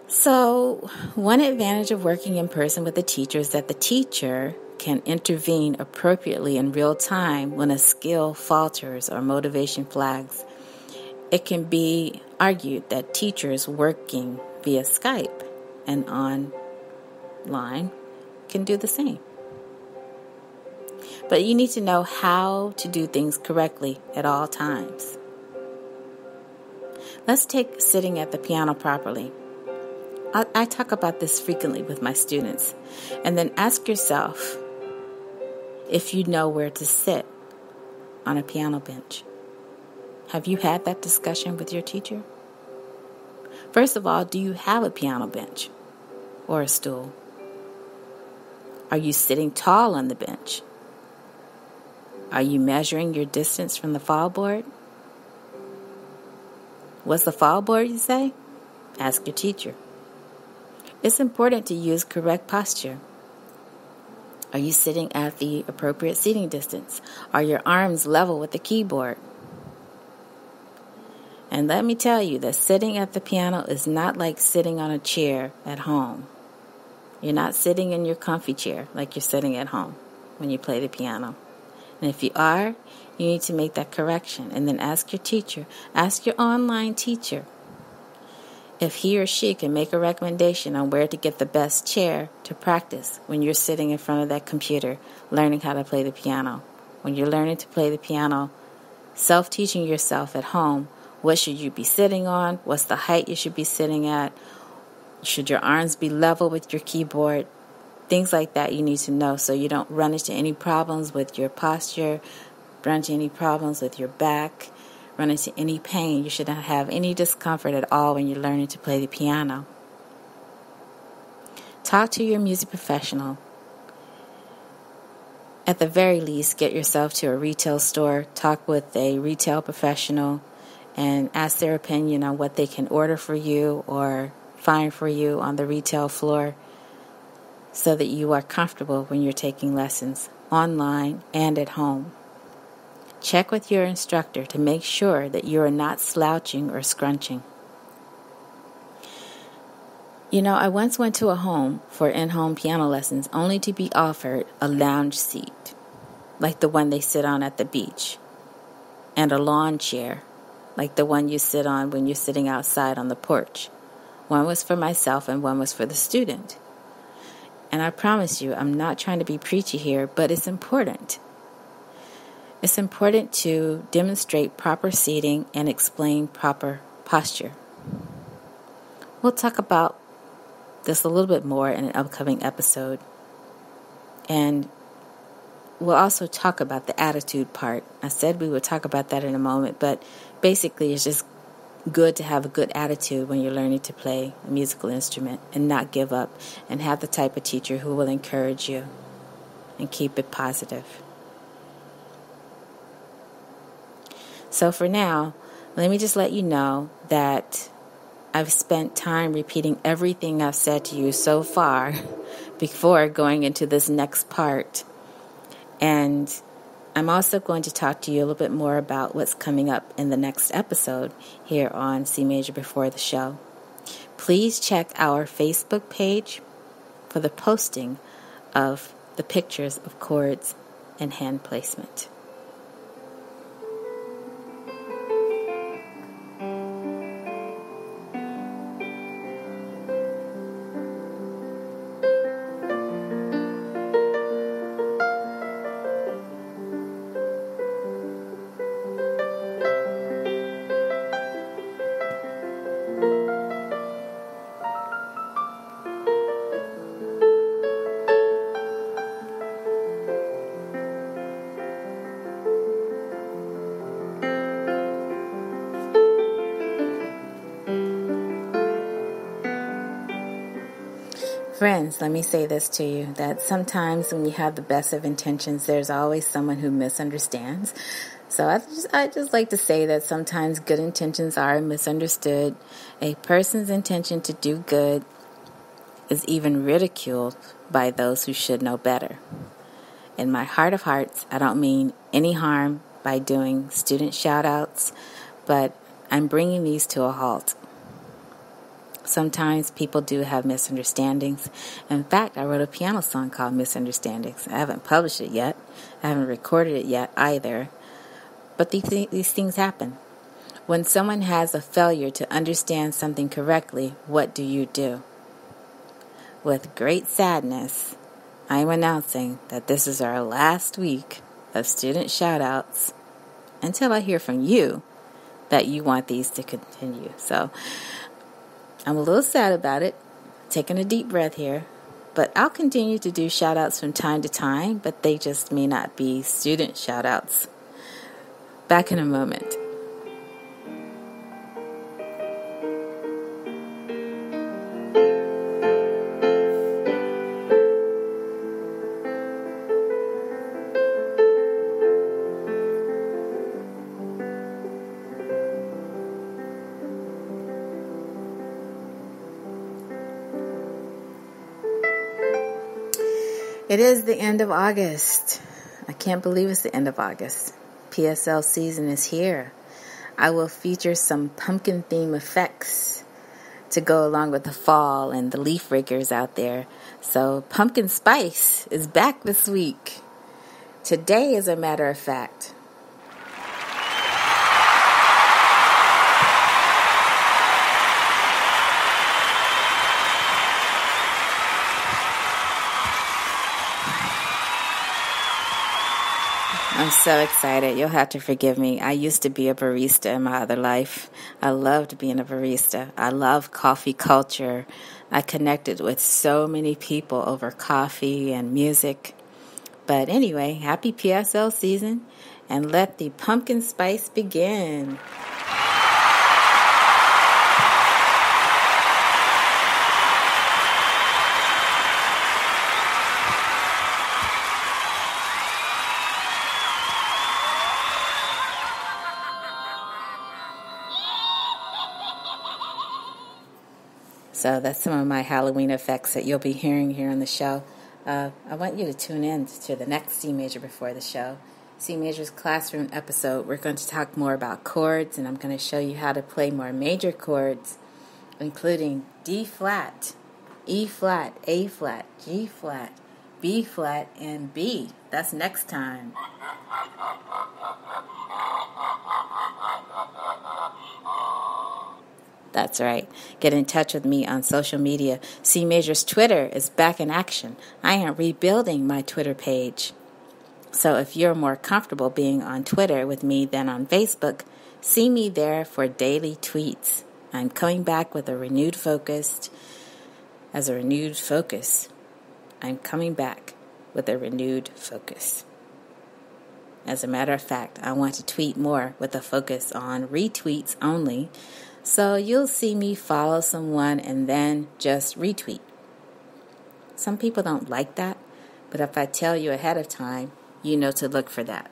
So, one advantage of working in person with a teacher is that the teacher can intervene appropriately in real time when a skill falters or motivation flags. It can be argued that teachers working via Skype and online can do the same. But you need to know how to do things correctly at all times. Let's take sitting at the piano properly. I, I, talk about this frequently with my students. And then ask yourself if you know where to sit on a piano bench. Have you had that discussion with your teacher? First of all, do you have a piano bench or a stool? Are you sitting tall on the bench? Are you measuring your distance from the fall board? What's the fall board, you say? Ask your teacher. It's important to use correct posture. Are you sitting at the appropriate seating distance? Are your arms level with the keyboard? And let me tell you that sitting at the piano is not like sitting on a chair at home. You're not sitting in your comfy chair like you're sitting at home when you play the piano. And if you are, you need to make that correction and then ask your teacher, ask your online teacher if he or she can make a recommendation on where to get the best chair to practice when you're sitting in front of that computer learning how to play the piano. When you're learning to play the piano, self teaching yourself at home, what should you be sitting on? What's the height you should be sitting at? Should your arms be level with your keyboard? Things like that you need to know so you don't run into any problems with your posture, run into any problems with your back, run into any pain. You should not have any discomfort at all when you're learning to play the piano. Talk to your music professional. At the very least, get yourself to a retail store, talk with a retail professional, and ask their opinion on what they can order for you or for you on the retail floor so that you are comfortable when you're taking lessons online and at home. Check with your instructor to make sure that you are not slouching or scrunching. You know, I once went to a home for in home piano lessons only to be offered a lounge seat, like the one they sit on at the beach, and a lawn chair, like the one you sit on when you're sitting outside on the porch. One was for myself and one was for the student. And I promise you, I'm not trying to be preachy here, but it's important. It's important to demonstrate proper seating and explain proper posture. We'll talk about this a little bit more in an upcoming episode. And we'll also talk about the attitude part. I said we would talk about that in a moment, but basically, it's just good to have a good attitude when you're learning to play a musical instrument and not give up and have the type of teacher who will encourage you and keep it positive. So, for now, let me just let you know that I've spent time repeating everything I've said to you so far before going into this next part. And I'm also going to talk to you a little bit more about what's coming up in the next episode here on C Major Before the Show. Please check our Facebook page for the posting of the pictures of chords and hand placement. Let me say this to you that sometimes when you have the best of intentions, there's always someone who misunderstands. So I just, I just like to say that sometimes good intentions are misunderstood. A person's intention to do good is even ridiculed by those who should know better. In my heart of hearts, I don't mean any harm by doing student shout outs, but I'm bringing these to a halt. Sometimes people do have misunderstandings. In fact, I wrote a piano song called Misunderstandings. I haven't published it yet, I haven't recorded it yet either. But these, these things happen. When someone has a failure to understand something correctly, what do you do? With great sadness, I am announcing that this is our last week of student shoutouts until I hear from you that you want these to continue. So, I'm a little sad about it, taking a deep breath here, but I'll continue to do shout outs from time to time, but they just may not be student shout outs. Back in a moment. It is the end of August. I can't believe it's the end of August. PSL season is here. I will feature some pumpkin theme effects to go along with the fall and the leaf rakers out there. So, pumpkin spice is back this week. Today, as a matter of fact, I'm so excited. You'll have to forgive me. I used to be a barista in my other life. I loved being a barista. I love coffee culture. I connected with so many people over coffee and music. But anyway, happy PSL season and let the pumpkin spice begin. So that's some of my Halloween effects that you'll be hearing here on the show. Uh, I want you to tune in to the next C major before the show. C major's classroom episode, we're going to talk more about chords and I'm going to show you how to play more major chords, including D flat, E flat, A flat, G flat, B flat, and B. That's next time. That's right. Get in touch with me on social media. C Major's Twitter is back in action. I am rebuilding my Twitter page. So if you're more comfortable being on Twitter with me than on Facebook, see me there for daily tweets. I'm coming back with a renewed focus. As a renewed focus, I'm coming back with a renewed focus. As a matter of fact, I want to tweet more with a focus on retweets only so you'll see me follow someone and then just retweet. Some people don't like that, but if I tell you ahead of time, you know to look for that.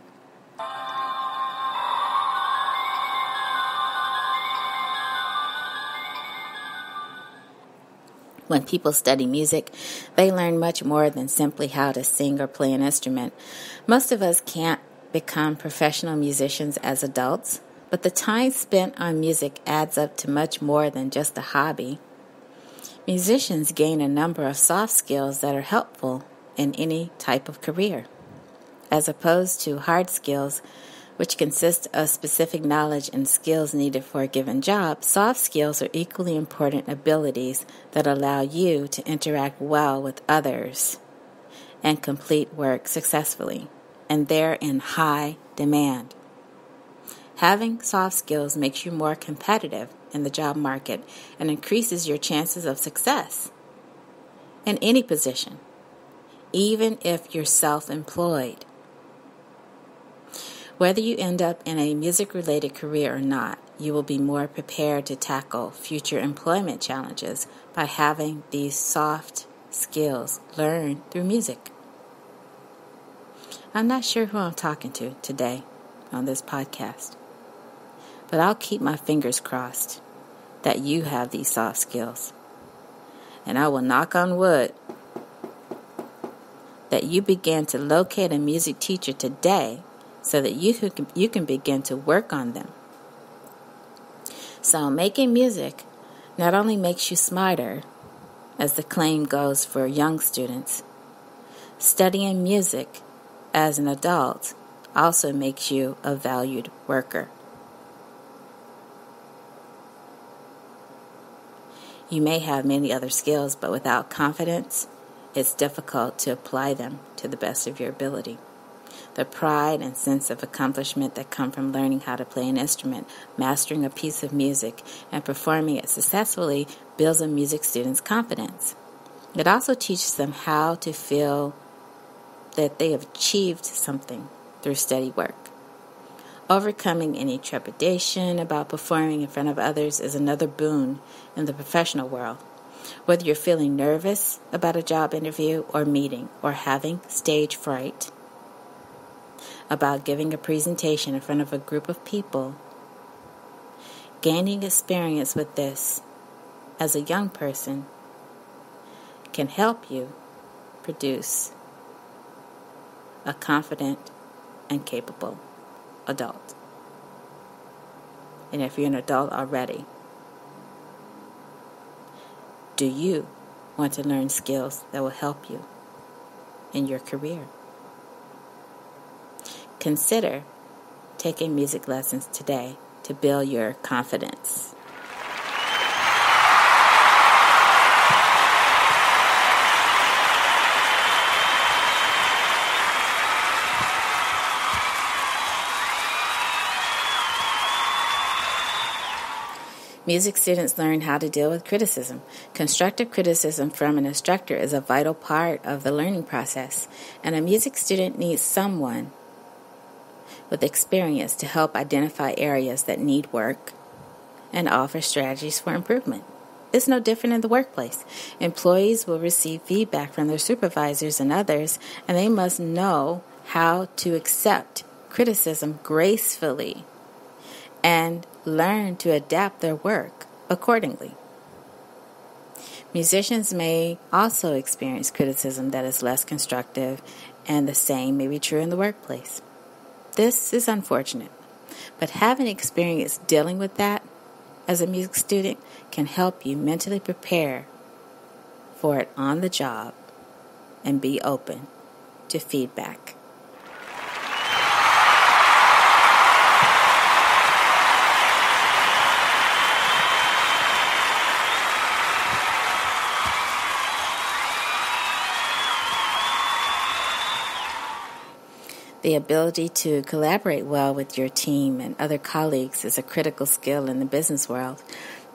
When people study music, they learn much more than simply how to sing or play an instrument. Most of us can't become professional musicians as adults, but the time spent on music adds up to much more than just a hobby. Musicians gain a number of soft skills that are helpful in any type of career. As opposed to hard skills, which consist of specific knowledge and skills needed for a given job, soft skills are equally important abilities that allow you to interact well with others and complete work successfully, and they're in high demand. Having soft skills makes you more competitive in the job market and increases your chances of success in any position, even if you're self employed. Whether you end up in a music related career or not, you will be more prepared to tackle future employment challenges by having these soft skills learned through music. I'm not sure who I'm talking to today on this podcast. But I'll keep my fingers crossed that you have these soft skills. And I will knock on wood that you begin to locate a music teacher today so that you can, you can begin to work on them. So, making music not only makes you smarter, as the claim goes for young students, studying music as an adult also makes you a valued worker. You may have many other skills, but without confidence, it's difficult to apply them to the best of your ability. The pride and sense of accomplishment that come from learning how to play an instrument, mastering a piece of music, and performing it successfully builds a music student's confidence. It also teaches them how to feel that they have achieved something through steady work. Overcoming any trepidation about performing in front of others is another boon in the professional world. Whether you're feeling nervous about a job interview or meeting or having stage fright about giving a presentation in front of a group of people, gaining experience with this as a young person can help you produce a confident and capable adult. And if you're an adult already, do you want to learn skills that will help you in your career? Consider taking music lessons today to build your confidence. Music students learn how to deal with criticism. Constructive criticism from an instructor is a vital part of the learning process, and a music student needs someone with experience to help identify areas that need work and offer strategies for improvement. It's no different in the workplace. Employees will receive feedback from their supervisors and others, and they must know how to accept criticism gracefully and learn to adapt their work accordingly. Musicians may also experience criticism that is less constructive, and the same may be true in the workplace. This is unfortunate, but having experience dealing with that as a music student can help you mentally prepare for it on the job and be open to feedback. The ability to collaborate well with your team and other colleagues is a critical skill in the business world.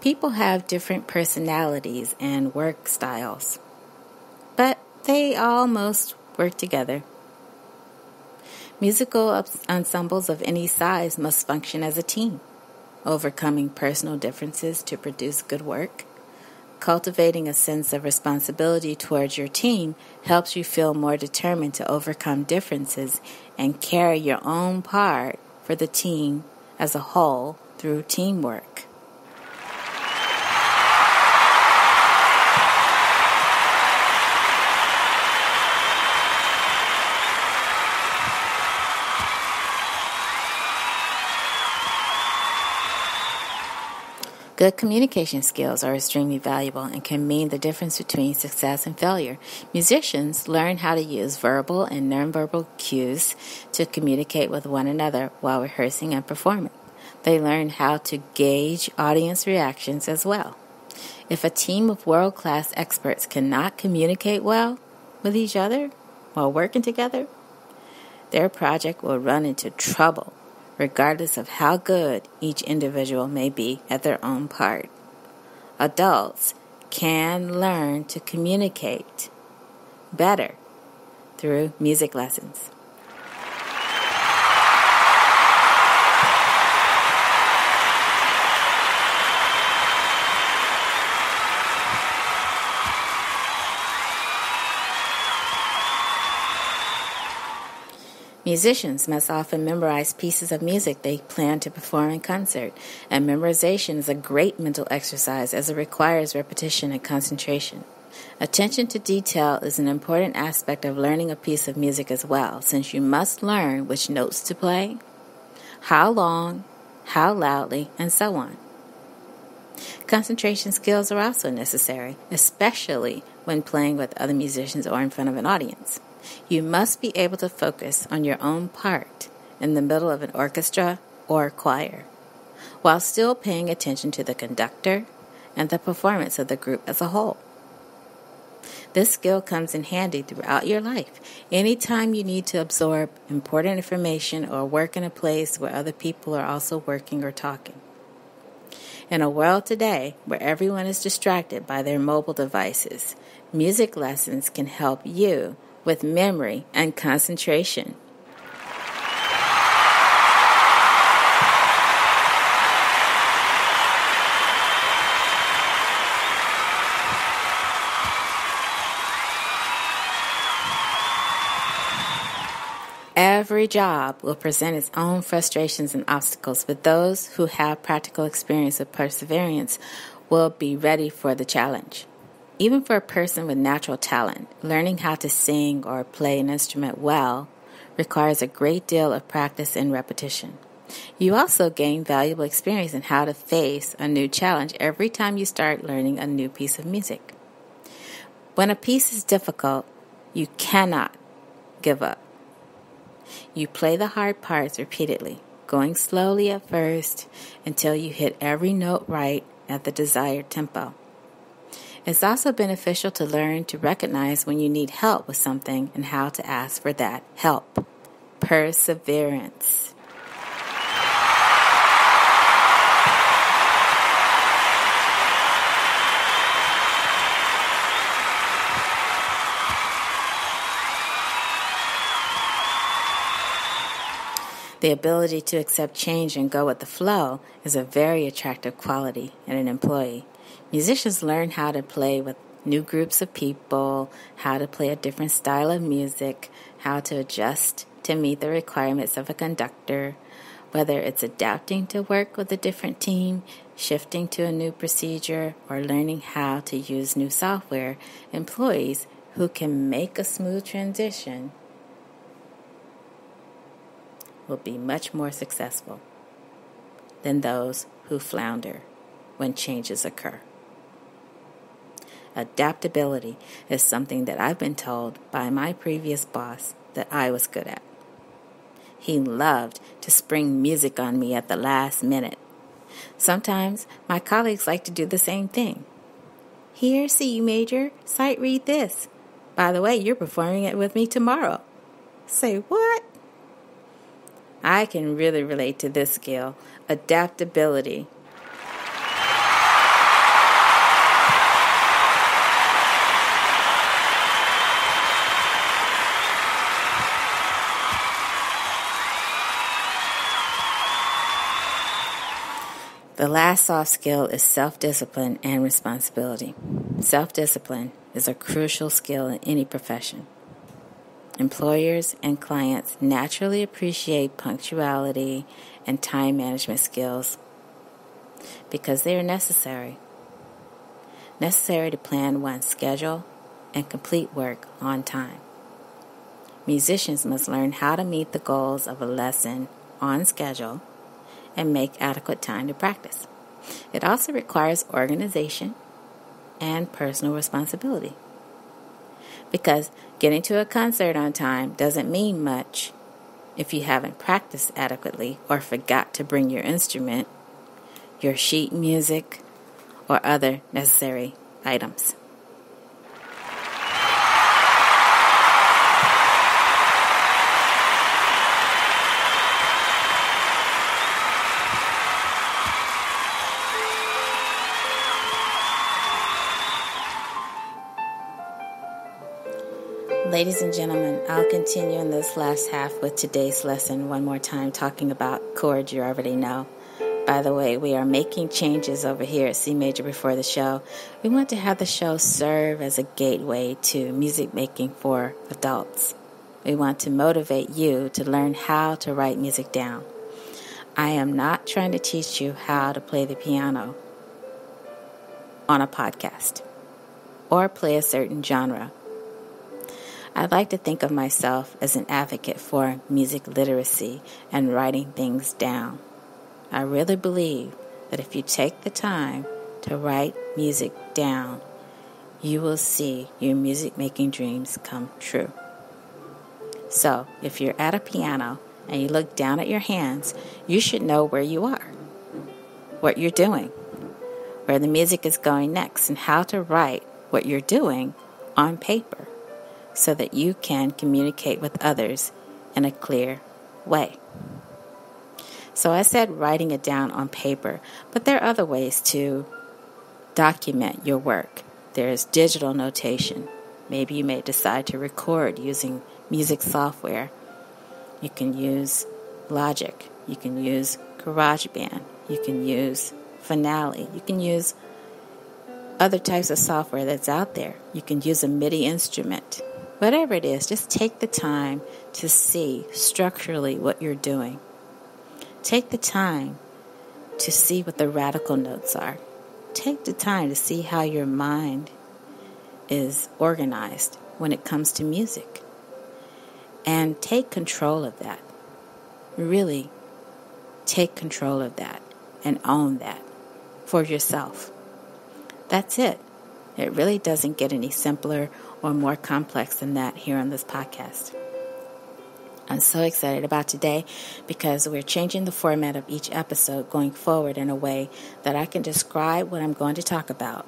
People have different personalities and work styles, but they almost work together. Musical ensembles of any size must function as a team, overcoming personal differences to produce good work. Cultivating a sense of responsibility towards your team helps you feel more determined to overcome differences and carry your own part for the team as a whole through teamwork. Good communication skills are extremely valuable and can mean the difference between success and failure. Musicians learn how to use verbal and nonverbal cues to communicate with one another while rehearsing and performing. They learn how to gauge audience reactions as well. If a team of world class experts cannot communicate well with each other while working together, their project will run into trouble regardless of how good each individual may be at their own part. Adults can learn to communicate better through music lessons. Musicians must often memorize pieces of music they plan to perform in concert, and memorization is a great mental exercise as it requires repetition and concentration. Attention to detail is an important aspect of learning a piece of music as well, since you must learn which notes to play, how long, how loudly, and so on. Concentration skills are also necessary, especially when playing with other musicians or in front of an audience. You must be able to focus on your own part in the middle of an orchestra or choir, while still paying attention to the conductor and the performance of the group as a whole. This skill comes in handy throughout your life. Anytime you need to absorb important information or work in a place where other people are also working or talking. In a world today where everyone is distracted by their mobile devices, music lessons can help you with memory and concentration. Every job will present its own frustrations and obstacles, but those who have practical experience of perseverance will be ready for the challenge. Even for a person with natural talent, learning how to sing or play an instrument well requires a great deal of practice and repetition. You also gain valuable experience in how to face a new challenge every time you start learning a new piece of music. When a piece is difficult, you cannot give up. You play the hard parts repeatedly, going slowly at first until you hit every note right at the desired tempo. It's also beneficial to learn to recognize when you need help with something and how to ask for that help. Perseverance. The ability to accept change and go with the flow is a very attractive quality in an employee. Musicians learn how to play with new groups of people, how to play a different style of music, how to adjust to meet the requirements of a conductor, whether it's adapting to work with a different team, shifting to a new procedure, or learning how to use new software, employees who can make a smooth transition will be much more successful than those who flounder when changes occur. Adaptability is something that I've been told by my previous boss that I was good at. He loved to spring music on me at the last minute. Sometimes my colleagues like to do the same thing. Here, C major, sight read this. By the way, you're performing it with me tomorrow. Say what? I can really relate to this skill adaptability. The last soft skill is self discipline and responsibility. Self discipline is a crucial skill in any profession. Employers and clients naturally appreciate punctuality and time management skills because they are necessary. Necessary to plan one's schedule and complete work on time. Musicians must learn how to meet the goals of a lesson on schedule and make adequate time to practice. It also requires organization and personal responsibility because getting to a concert on time doesn't mean much if you haven't practiced adequately or forgot to bring your instrument, your sheet music, or other necessary items. Ladies and gentlemen, I'll continue in this last half with today's lesson one more time, talking about chords you already know. By the way, we are making changes over here at C Major before the show. We want to have the show serve as a gateway to music making for adults. We want to motivate you to learn how to write music down. I am not trying to teach you how to play the piano on a podcast or play a certain genre I like to think of myself as an advocate for music literacy and writing things down. I really believe that if you take the time to write music down, you will see your music making dreams come true. So, if you're at a piano and you look down at your hands, you should know where you are, what you're doing, where the music is going next, and how to write what you're doing on paper so that you can communicate with others in a clear way. So I said writing it down on paper, but there are other ways to document your work. There's digital notation. Maybe you may decide to record using music software. You can use Logic. You can use GarageBand. You can use Finale. You can use other types of software that's out there. You can use a MIDI instrument. Whatever it is, just take the time to see structurally what you're doing. Take the time to see what the radical notes are. Take the time to see how your mind is organized when it comes to music. and take control of that. Really take control of that and own that for yourself. That's it. It really doesn't get any simpler or more complex than that here on this podcast. I'm so excited about today because we're changing the format of each episode going forward in a way that I can describe what I'm going to talk about,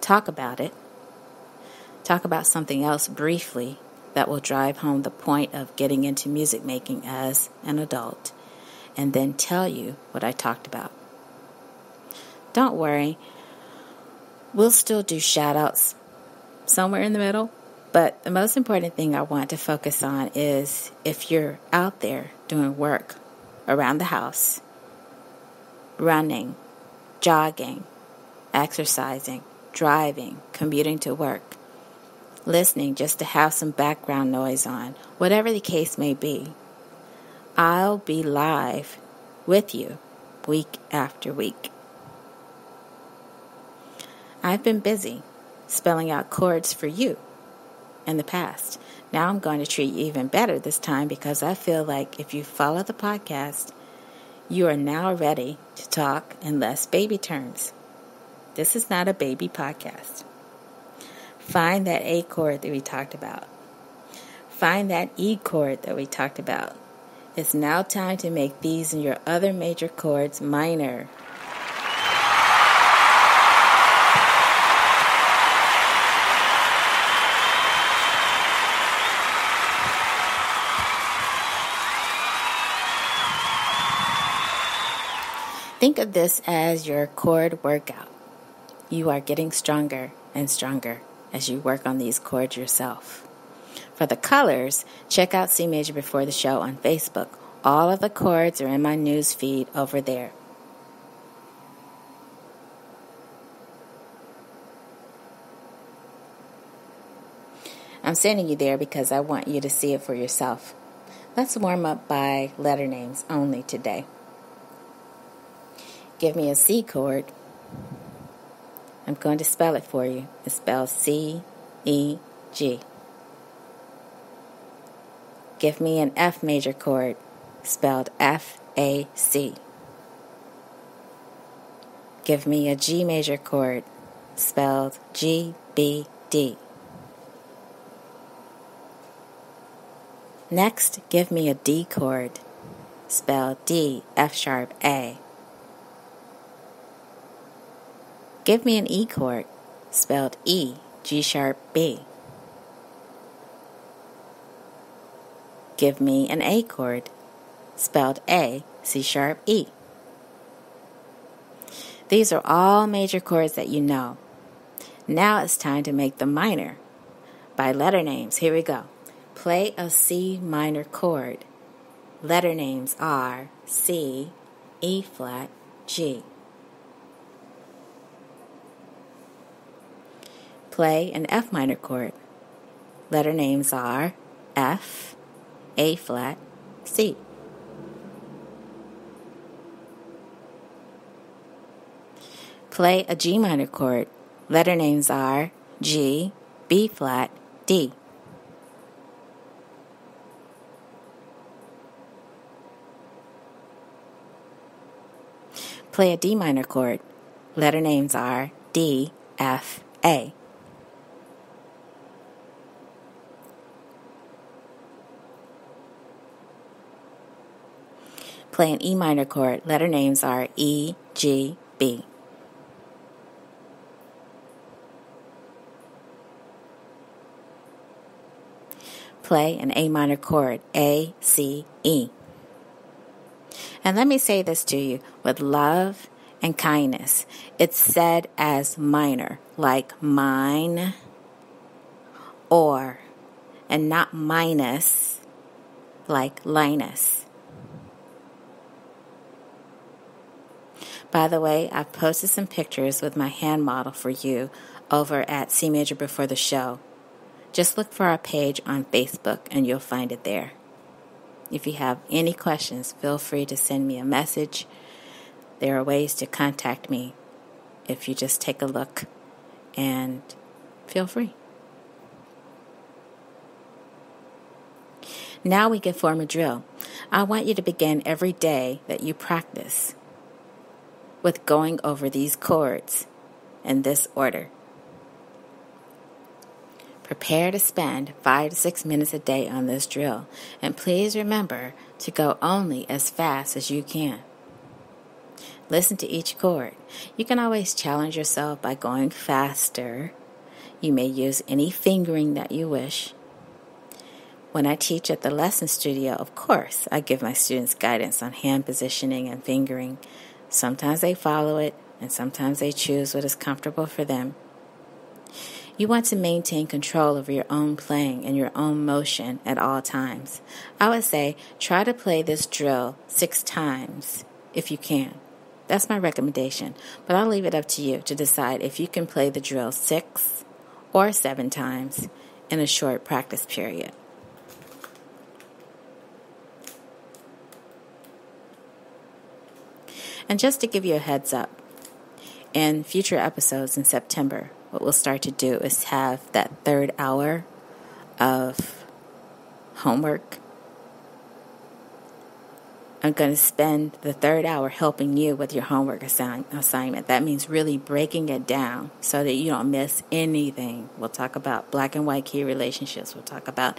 talk about it, talk about something else briefly that will drive home the point of getting into music making as an adult, and then tell you what I talked about. Don't worry, we'll still do shout outs somewhere in the middle but the most important thing I want to focus on is if you're out there doing work around the house, running, jogging, exercising, driving, commuting to work, listening just to have some background noise on, whatever the case may be, I'll be live with you week after week. I've been busy spelling out chords for you in the past. Now I'm going to treat you even better this time because I feel like if you follow the podcast, you are now ready to talk in less baby terms. This is not a baby podcast. Find that A chord that we talked about. Find that E chord that we talked about. It's now time to make these and your other major chords minor. Think of this as your chord workout. You are getting stronger and stronger as you work on these chords yourself. For the colors, check out C Major Before the Show on Facebook. All of the chords are in my news feed over there. I'm sending you there because I want you to see it for yourself. Let's warm up by letter names only today give me a C chord, I'm going to spell it for you. It's spelled C E G. Give me an F major chord, spelled F A C. Give me a G major chord, spelled G B D. Next, give me a D chord, spelled D F sharp A. Give me an E chord, spelled E, G sharp B. Give me an A chord, spelled A, C sharp E. These are all major chords that you know. Now it's time to make them minor. By letter names, here we go. Play a C minor chord. Letter names are C, E flat, G. play an F minor chord. Letter names are F, A flat, C. Play a G minor chord. Letter names are G, B flat, D. Play a D minor chord. Letter names are D, F, A. play an E minor chord. Letter names are E, G, B. Play an A minor chord, A, C, E. And let me say this to you with love and kindness. It's said as minor, like mine or, and not minus, like Linus. By the way, I've posted some pictures with my hand model for you over at C Major Before the Show. Just look for our page on Facebook and you'll find it there. If you have any questions, feel free to send me a message. There are ways to contact me if you just take a look and feel free. Now we can form a drill. I want you to begin every day that you practice with going over these chords in this order. Prepare to spend five to six minutes a day on this drill, and please remember to go only as fast as you can. Listen to each chord. You can always challenge yourself by going faster. You may use any fingering that you wish. When I teach at the lesson studio, of course, I give my students guidance on hand positioning and fingering. Sometimes they follow it, and sometimes they choose what is comfortable for them. You want to maintain control over your own playing and your own motion at all times. I would say try to play this drill six times if you can. That's my recommendation, but I'll leave it up to you to decide if you can play the drill six or seven times in a short practice period. And just to give you a heads up, in future episodes in September, what we'll start to do is have that third hour of homework I'm going to spend the third hour helping you with your homework assign- assignment. That means really breaking it down so that you don't miss anything. We'll talk about black and white key relationships. We'll talk about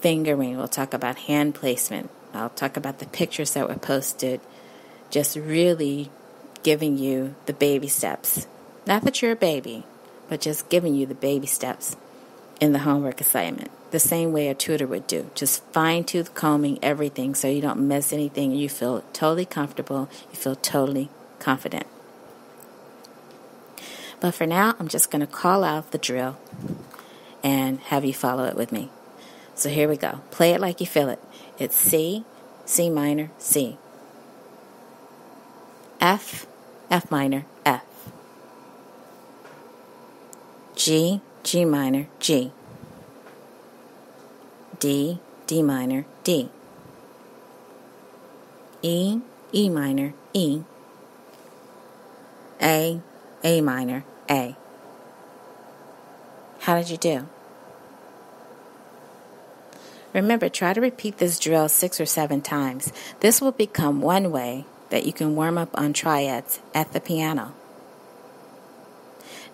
fingering. We'll talk about hand placement. I'll talk about the pictures that were posted. Just really giving you the baby steps. Not that you're a baby, but just giving you the baby steps in the homework assignment the same way a tutor would do. Just fine tooth combing everything so you don't miss anything. And you feel totally comfortable. You feel totally confident. But for now, I'm just going to call out the drill and have you follow it with me. So here we go. Play it like you feel it. It's C, C minor, C. F, F minor, F. G, G minor, G. D, D minor, D. E, E minor, E. A, A minor, A. How did you do? Remember, try to repeat this drill six or seven times. This will become one way that you can warm up on triads at the piano.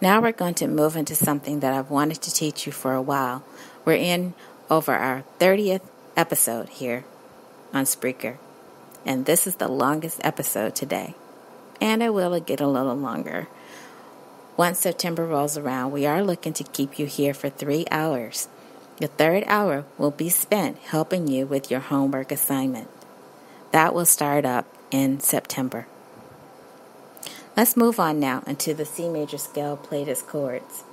Now we're going to move into something that I've wanted to teach you for a while. We're in over our 30th episode here on Spreaker. And this is the longest episode today. And it will get a little longer. Once September rolls around, we are looking to keep you here for three hours. The third hour will be spent helping you with your homework assignment. That will start up in September. Let's move on now into the C major scale played as chords.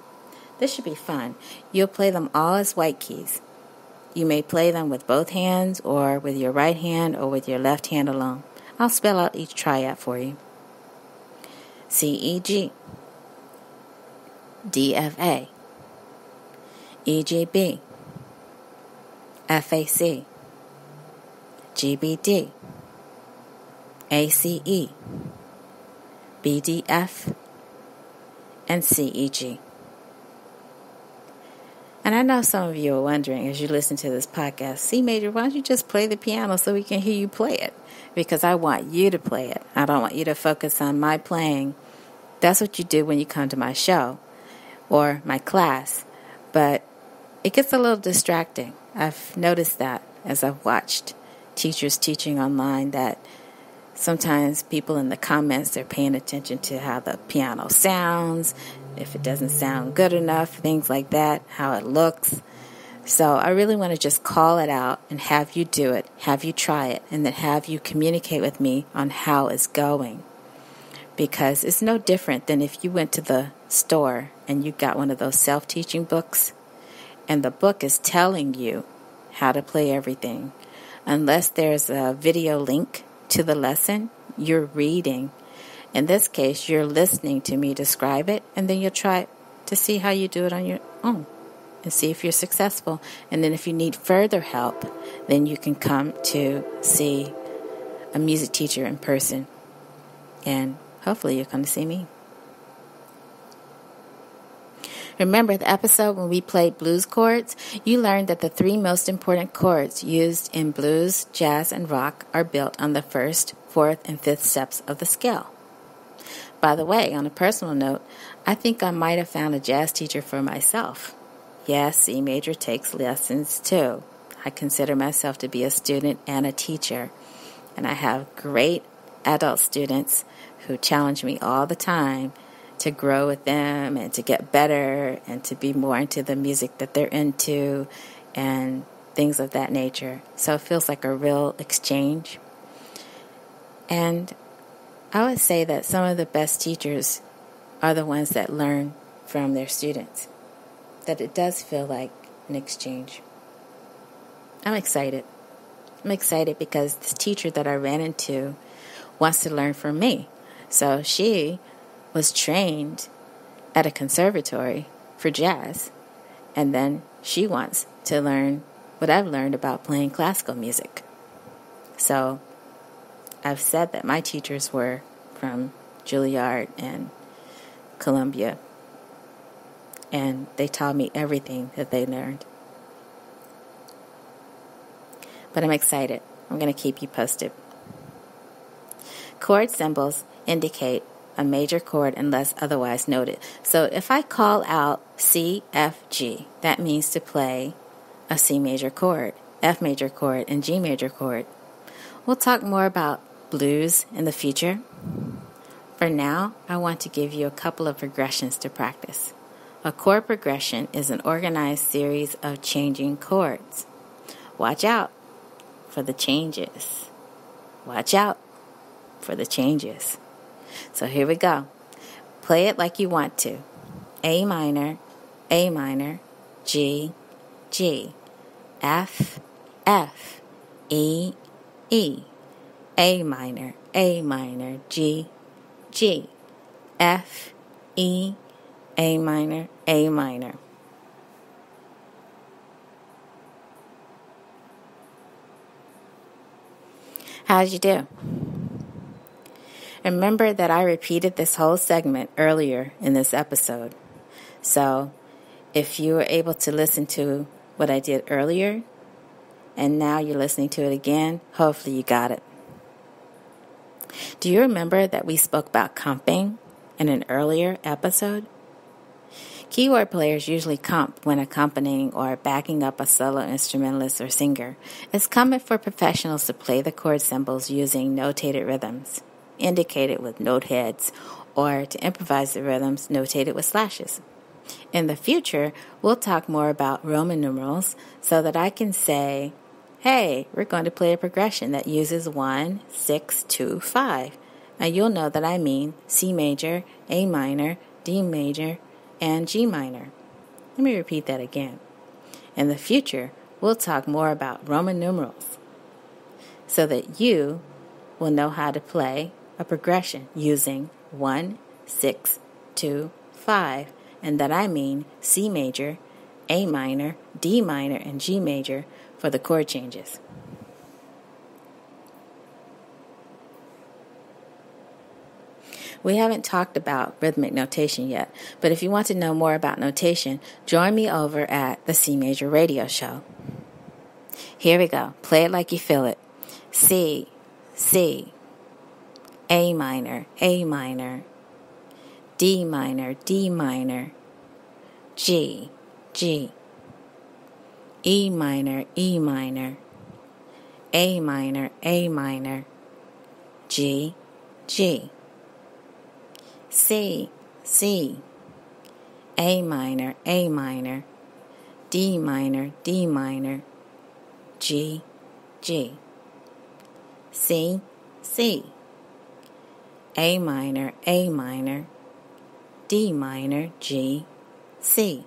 This should be fun. You'll play them all as white keys. You may play them with both hands or with your right hand or with your left hand alone. I'll spell out each triad for you. C E G D F A E G B F A C G B D A C E B D F and C E G. And I know some of you are wondering as you listen to this podcast, C major, why don't you just play the piano so we can hear you play it? Because I want you to play it. I don't want you to focus on my playing. That's what you do when you come to my show or my class. But it gets a little distracting. I've noticed that as I've watched teachers teaching online that sometimes people in the comments they're paying attention to how the piano sounds if it doesn't sound good enough, things like that, how it looks. So I really want to just call it out and have you do it, have you try it, and then have you communicate with me on how it's going. Because it's no different than if you went to the store and you got one of those self teaching books, and the book is telling you how to play everything. Unless there's a video link to the lesson, you're reading in this case, you're listening to me describe it, and then you'll try to see how you do it on your own and see if you're successful. And then, if you need further help, then you can come to see a music teacher in person, and hopefully, you'll come to see me. Remember the episode when we played blues chords? You learned that the three most important chords used in blues, jazz, and rock are built on the first, fourth, and fifth steps of the scale. By the way, on a personal note, I think I might have found a jazz teacher for myself. Yes, C major takes lessons too. I consider myself to be a student and a teacher, and I have great adult students who challenge me all the time to grow with them and to get better and to be more into the music that they're into and things of that nature. So it feels like a real exchange. And I would say that some of the best teachers are the ones that learn from their students. That it does feel like an exchange. I'm excited. I'm excited because this teacher that I ran into wants to learn from me. So she was trained at a conservatory for jazz, and then she wants to learn what I've learned about playing classical music. So I've said that my teachers were from Juilliard and Columbia, and they taught me everything that they learned. But I'm excited. I'm going to keep you posted. Chord symbols indicate a major chord unless otherwise noted. So if I call out C, F, G, that means to play a C major chord, F major chord, and G major chord. We'll talk more about blues in the future. For now, I want to give you a couple of progressions to practice. A chord progression is an organized series of changing chords. Watch out for the changes. Watch out for the changes. So here we go. Play it like you want to. A minor, A minor, G, G, F, F, E, E, A minor, A minor, G, G, F, E, A minor, A minor. How'd you do? Remember that I repeated this whole segment earlier in this episode. So, if you were able to listen to what I did earlier, and now you're listening to it again, hopefully you got it. Do you remember that we spoke about comping in an earlier episode? Keyboard players usually comp when accompanying or backing up a solo instrumentalist or singer. It's common for professionals to play the chord symbols using notated rhythms indicated with note heads, or to improvise the rhythms notated with slashes. In the future, we'll talk more about Roman numerals so that I can say, hey, we're going to play a progression that uses 1, 6, 2, 5. And you'll know that I mean C major, A minor, D major, and G minor. Let me repeat that again. In the future, we'll talk more about Roman numerals so that you will know how to play a progression using 1, 6, 2, 5, and that I mean C major, A minor, D minor, and G major for the chord changes. We haven't talked about rhythmic notation yet, but if you want to know more about notation, join me over at the C Major Radio Show. Here we go. Play it like you feel it. C, C, a minor, A minor, D minor, D minor, G, G, E minor, E minor, A minor, A minor, G, G, C, C, A minor, A minor, D minor, D minor, G, G, C, C. A minor, A minor, D minor, G, C.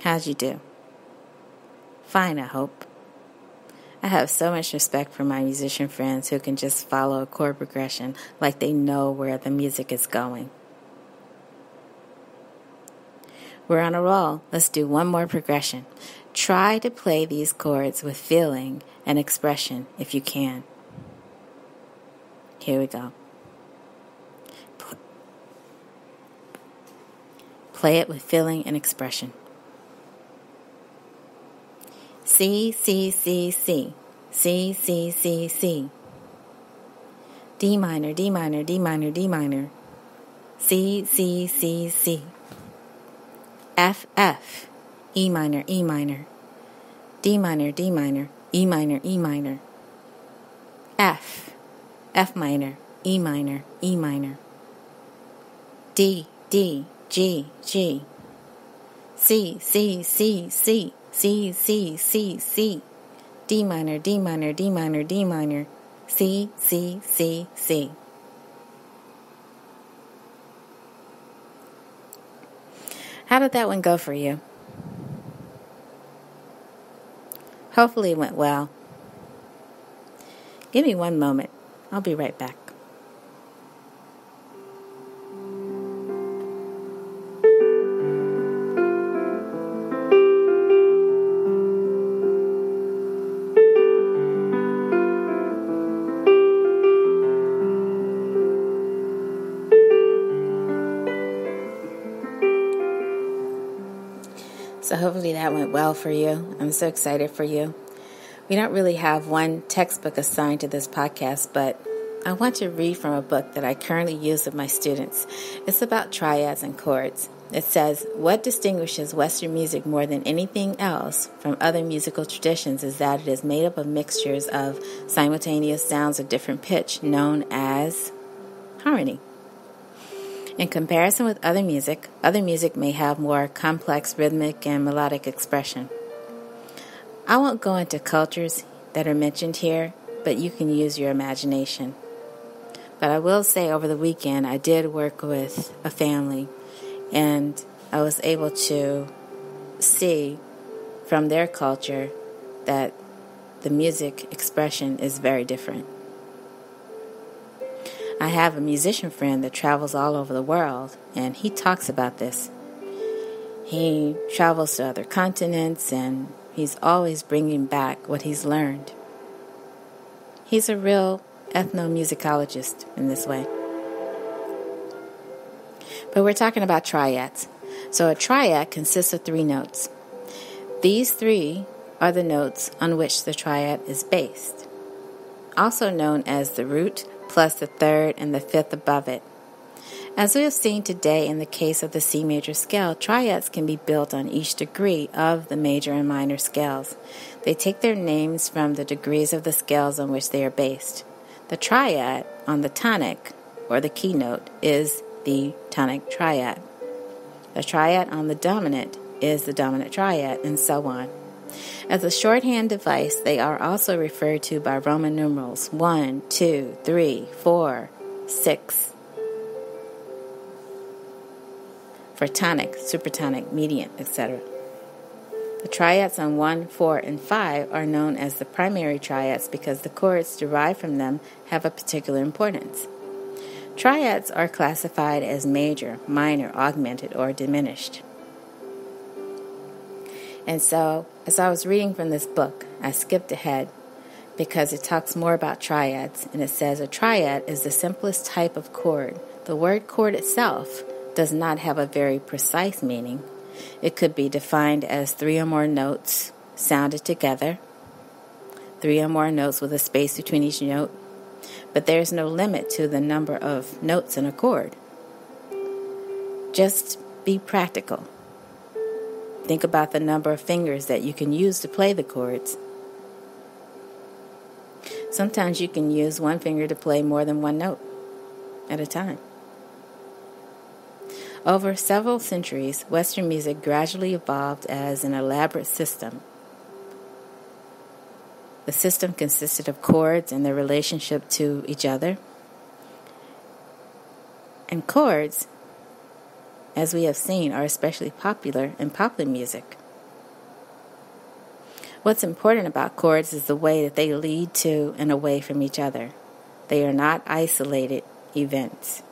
How'd you do? Fine, I hope. I have so much respect for my musician friends who can just follow a chord progression like they know where the music is going. We're on a roll. Let's do one more progression. Try to play these chords with feeling and expression if you can. Here we go. Play it with feeling and expression. C, C, C, C. C, C, C, C. D minor, D minor, D minor, D minor. C, C, C, C. F, F. E minor, E minor. D minor, D minor, E minor, E minor. F, F minor, E minor, E minor. D, D, G, G. C, C, C, C, C, C, C, C. D minor, D minor, D minor, D minor. C, C, C, C. How did that one go for you? Hopefully it went well. Give me one moment. I'll be right back. So, hopefully, that went well for you. I'm so excited for you. We don't really have one textbook assigned to this podcast, but I want to read from a book that I currently use with my students. It's about triads and chords. It says, What distinguishes Western music more than anything else from other musical traditions is that it is made up of mixtures of simultaneous sounds of different pitch, known as harmony. In comparison with other music, other music may have more complex rhythmic and melodic expression. I won't go into cultures that are mentioned here, but you can use your imagination. But I will say over the weekend, I did work with a family, and I was able to see from their culture that the music expression is very different. I have a musician friend that travels all over the world, and he talks about this. He travels to other continents, and he's always bringing back what he's learned. He's a real ethnomusicologist in this way. But we're talking about triads. So a triad consists of three notes. These three are the notes on which the triad is based, also known as the root, plus the third and the fifth above it. As we have seen today in the case of the C major scale, triads can be built on each degree of the major and minor scales. They take their names from the degrees of the scales on which they are based. The triad on the tonic, or the keynote, is the tonic triad. The triad on the dominant is the dominant triad, and so on. As a shorthand device, they are also referred to by Roman numerals 1, 2, 3, 4, 6. For tonic, supertonic, mediant, etc. The triads on 1, 4, and 5 are known as the primary triads because the chords derived from them have a particular importance. Triads are classified as major, minor, augmented, or diminished. And so, as I was reading from this book, I skipped ahead because it talks more about triads. And it says a triad is the simplest type of chord. The word chord itself does not have a very precise meaning. It could be defined as three or more notes sounded together, three or more notes with a space between each note, but there's no limit to the number of notes in a chord. Just be practical. Think about the number of fingers that you can use to play the chords. Sometimes you can use one finger to play more than one note at a time. Over several centuries, Western music gradually evolved as an elaborate system. The system consisted of chords and their relationship to each other. And chords as we have seen, are especially popular in popular music. What's important about chords is the way that they lead to and away from each other. They are not isolated events.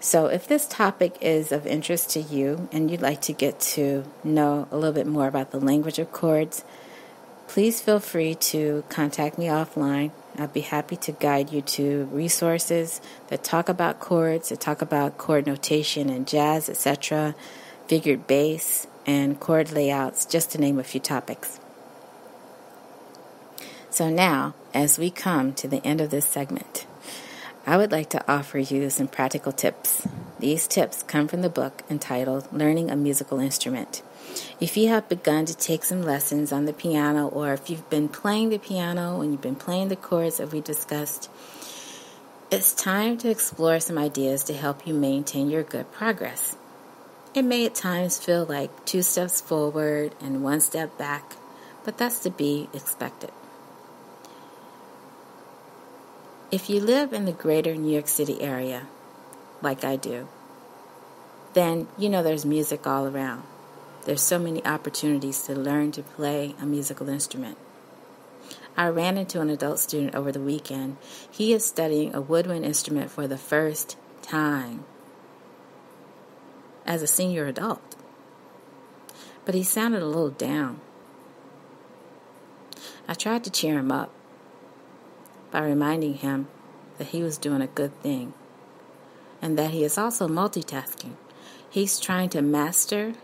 So, if this topic is of interest to you and you'd like to get to know a little bit more about the language of chords, Please feel free to contact me offline. I'd be happy to guide you to resources that talk about chords, that talk about chord notation and jazz, etc., figured bass, and chord layouts, just to name a few topics. So now, as we come to the end of this segment, I would like to offer you some practical tips. These tips come from the book entitled Learning a Musical Instrument. If you have begun to take some lessons on the piano, or if you've been playing the piano and you've been playing the chords that we discussed, it's time to explore some ideas to help you maintain your good progress. It may at times feel like two steps forward and one step back, but that's to be expected. If you live in the greater New York City area, like I do, then you know there's music all around. There's so many opportunities to learn to play a musical instrument. I ran into an adult student over the weekend. He is studying a woodwind instrument for the first time as a senior adult. But he sounded a little down. I tried to cheer him up by reminding him that he was doing a good thing and that he is also multitasking. He's trying to master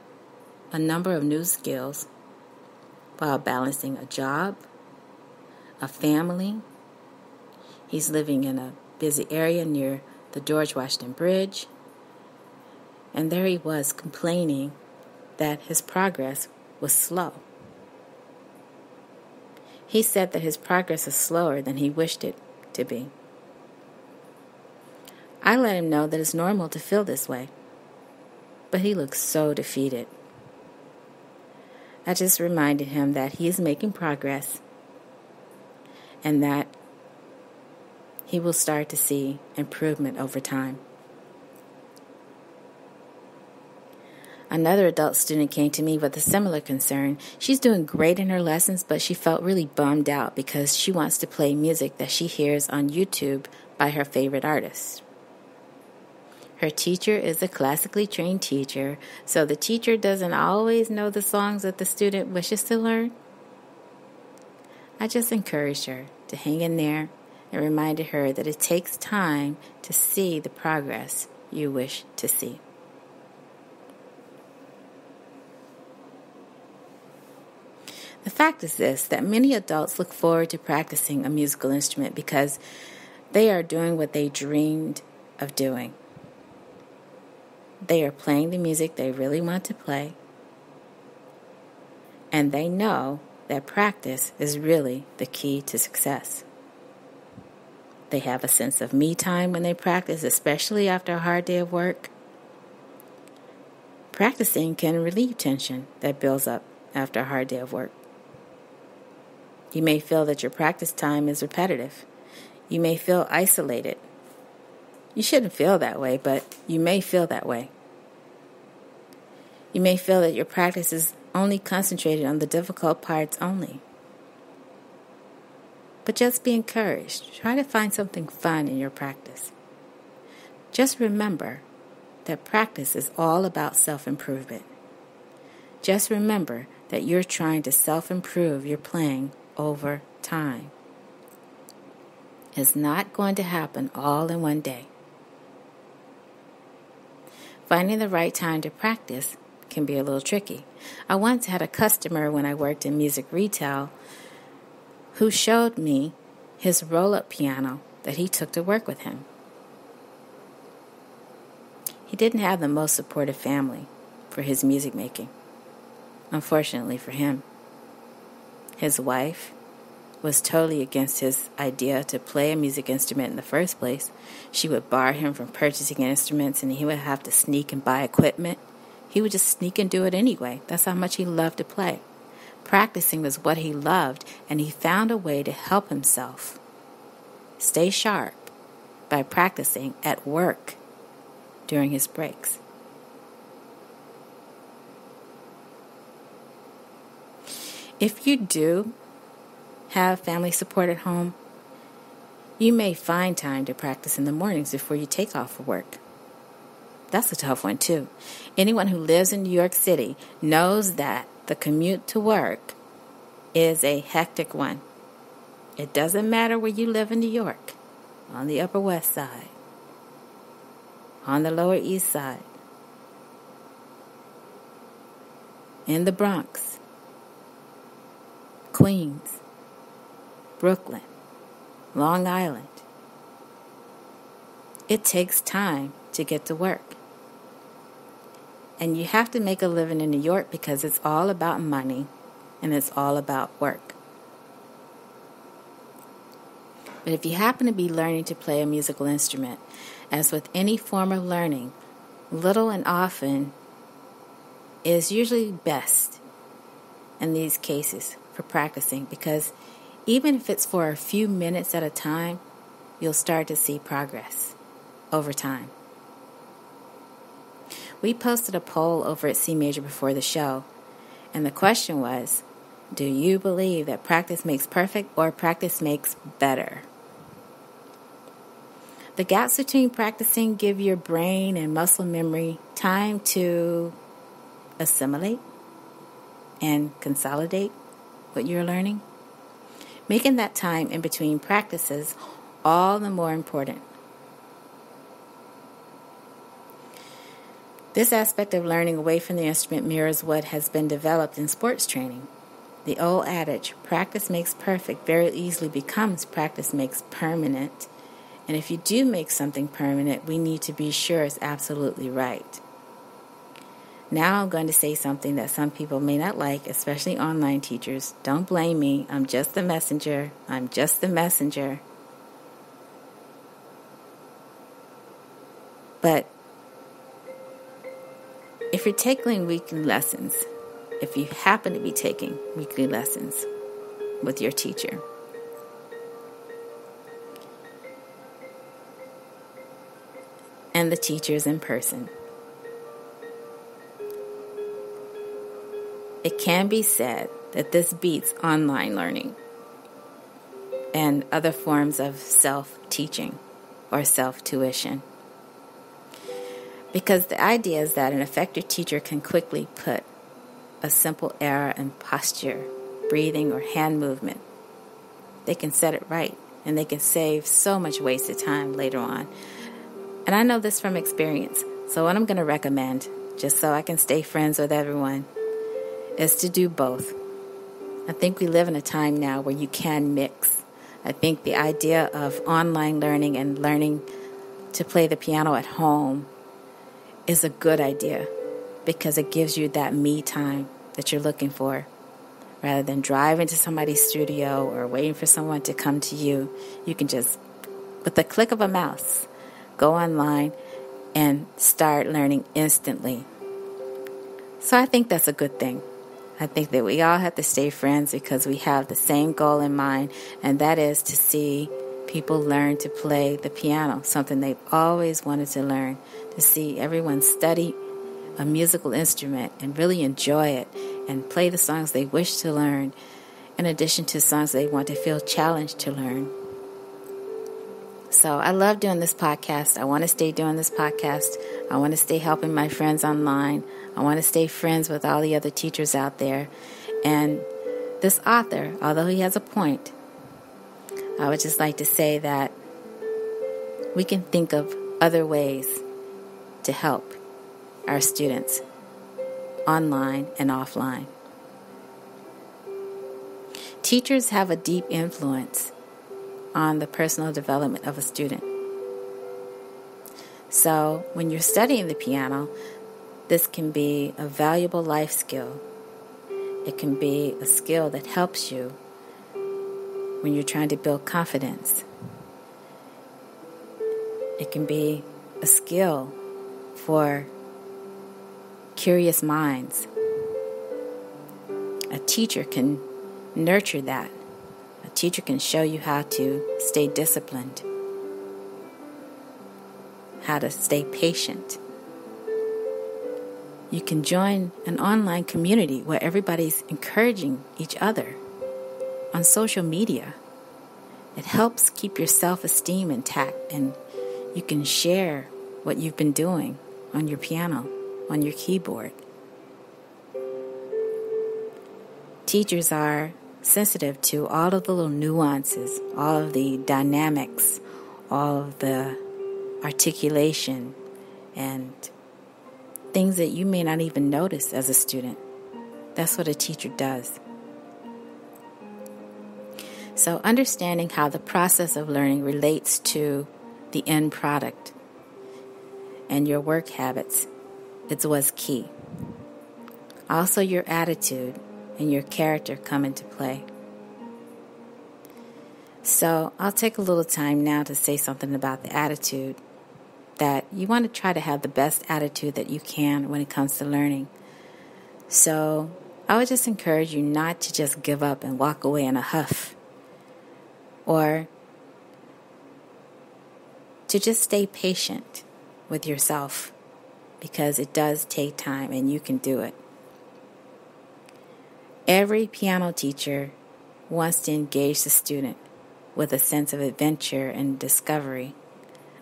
a number of new skills while balancing a job, a family. He's living in a busy area near the George Washington Bridge. And there he was complaining that his progress was slow. He said that his progress is slower than he wished it to be. I let him know that it's normal to feel this way, but he looked so defeated. I just reminded him that he is making progress and that he will start to see improvement over time. Another adult student came to me with a similar concern. She's doing great in her lessons, but she felt really bummed out because she wants to play music that she hears on YouTube by her favorite artist. Her teacher is a classically trained teacher, so the teacher doesn't always know the songs that the student wishes to learn. I just encouraged her to hang in there and reminded her that it takes time to see the progress you wish to see. The fact is this that many adults look forward to practicing a musical instrument because they are doing what they dreamed of doing. They are playing the music they really want to play, and they know that practice is really the key to success. They have a sense of me time when they practice, especially after a hard day of work. Practicing can relieve tension that builds up after a hard day of work. You may feel that your practice time is repetitive. You may feel isolated. You shouldn't feel that way, but you may feel that way. You may feel that your practice is only concentrated on the difficult parts only. But just be encouraged. Try to find something fun in your practice. Just remember that practice is all about self improvement. Just remember that you're trying to self improve your playing over time. It's not going to happen all in one day. Finding the right time to practice can be a little tricky. I once had a customer when I worked in music retail who showed me his roll up piano that he took to work with him. He didn't have the most supportive family for his music making, unfortunately for him. His wife was totally against his idea to play a music instrument in the first place. She would bar him from purchasing instruments and he would have to sneak and buy equipment. He would just sneak and do it anyway. That's how much he loved to play. Practicing was what he loved, and he found a way to help himself stay sharp by practicing at work during his breaks. If you do have family support at home, you may find time to practice in the mornings before you take off for work. That's a tough one, too. Anyone who lives in New York City knows that the commute to work is a hectic one. It doesn't matter where you live in New York, on the Upper West Side, on the Lower East Side, in the Bronx, Queens, Brooklyn, Long Island. It takes time to get to work. And you have to make a living in New York because it's all about money and it's all about work. But if you happen to be learning to play a musical instrument, as with any form of learning, little and often is usually best in these cases for practicing because even if it's for a few minutes at a time, you'll start to see progress over time. We posted a poll over at C Major before the show, and the question was Do you believe that practice makes perfect or practice makes better? The gaps between practicing give your brain and muscle memory time to assimilate and consolidate what you're learning, making that time in between practices all the more important. This aspect of learning away from the instrument mirrors what has been developed in sports training. The old adage, practice makes perfect, very easily becomes practice makes permanent. And if you do make something permanent, we need to be sure it's absolutely right. Now I'm going to say something that some people may not like, especially online teachers. Don't blame me. I'm just the messenger. I'm just the messenger. But if you're taking weekly lessons, if you happen to be taking weekly lessons with your teacher, and the teachers in person, it can be said that this beats online learning and other forms of self teaching or self tuition. Because the idea is that an effective teacher can quickly put a simple error in posture, breathing, or hand movement. They can set it right and they can save so much wasted time later on. And I know this from experience. So, what I'm going to recommend, just so I can stay friends with everyone, is to do both. I think we live in a time now where you can mix. I think the idea of online learning and learning to play the piano at home is a good idea because it gives you that me time that you're looking for. Rather than driving to somebody's studio or waiting for someone to come to you, you can just, with the click of a mouse, go online and start learning instantly. So I think that's a good thing. I think that we all have to stay friends because we have the same goal in mind, and that is to see people learn to play the piano, something they've always wanted to learn, to see everyone study a musical instrument and really enjoy it and play the songs they wish to learn, in addition to songs they want to feel challenged to learn. So I love doing this podcast. I want to stay doing this podcast. I want to stay helping my friends online. I want to stay friends with all the other teachers out there. And this author, although he has a point, I would just like to say that we can think of other ways to help our students online and offline. Teachers have a deep influence on the personal development of a student. So, when you're studying the piano, this can be a valuable life skill. It can be a skill that helps you when you're trying to build confidence. It can be a skill for curious minds. A teacher can nurture that. A teacher can show you how to stay disciplined, how to stay patient. You can join an online community where everybody's encouraging each other on social media. It helps keep your self esteem intact, and you can share what you've been doing on your piano, on your keyboard. Teachers are sensitive to all of the little nuances, all of the dynamics, all of the articulation, and things that you may not even notice as a student. That's what a teacher does. So, understanding how the process of learning relates to the end product and your work habits it was key. Also, your attitude and your character come into play. So, I'll take a little time now to say something about the attitude that you want to try to have the best attitude that you can when it comes to learning. So, I would just encourage you not to just give up and walk away in a huff or to just stay patient with yourself because it does take time and you can do it. Every piano teacher wants to engage the student with a sense of adventure and discovery.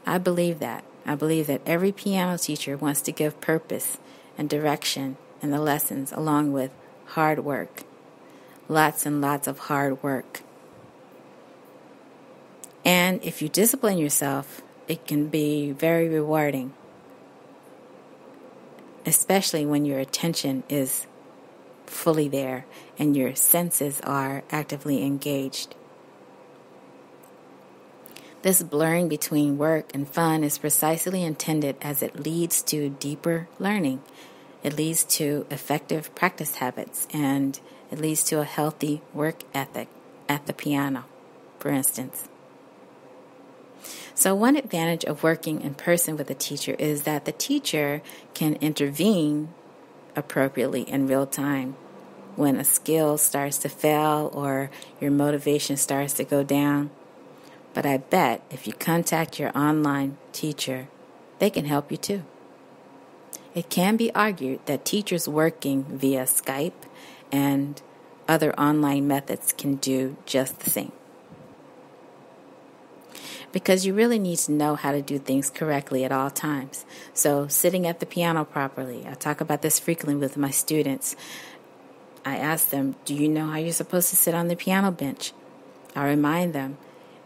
I believe that. I believe that every piano teacher wants to give purpose and direction in the lessons along with hard work. Lots and lots of hard work. And if you discipline yourself, it can be very rewarding, especially when your attention is fully there and your senses are actively engaged. This blurring between work and fun is precisely intended as it leads to deeper learning. It leads to effective practice habits and it leads to a healthy work ethic at the piano, for instance. So, one advantage of working in person with a teacher is that the teacher can intervene appropriately in real time when a skill starts to fail or your motivation starts to go down. But I bet if you contact your online teacher, they can help you too. It can be argued that teachers working via Skype and other online methods can do just the same because you really need to know how to do things correctly at all times. So, sitting at the piano properly, I talk about this frequently with my students. I ask them, Do you know how you're supposed to sit on the piano bench? I remind them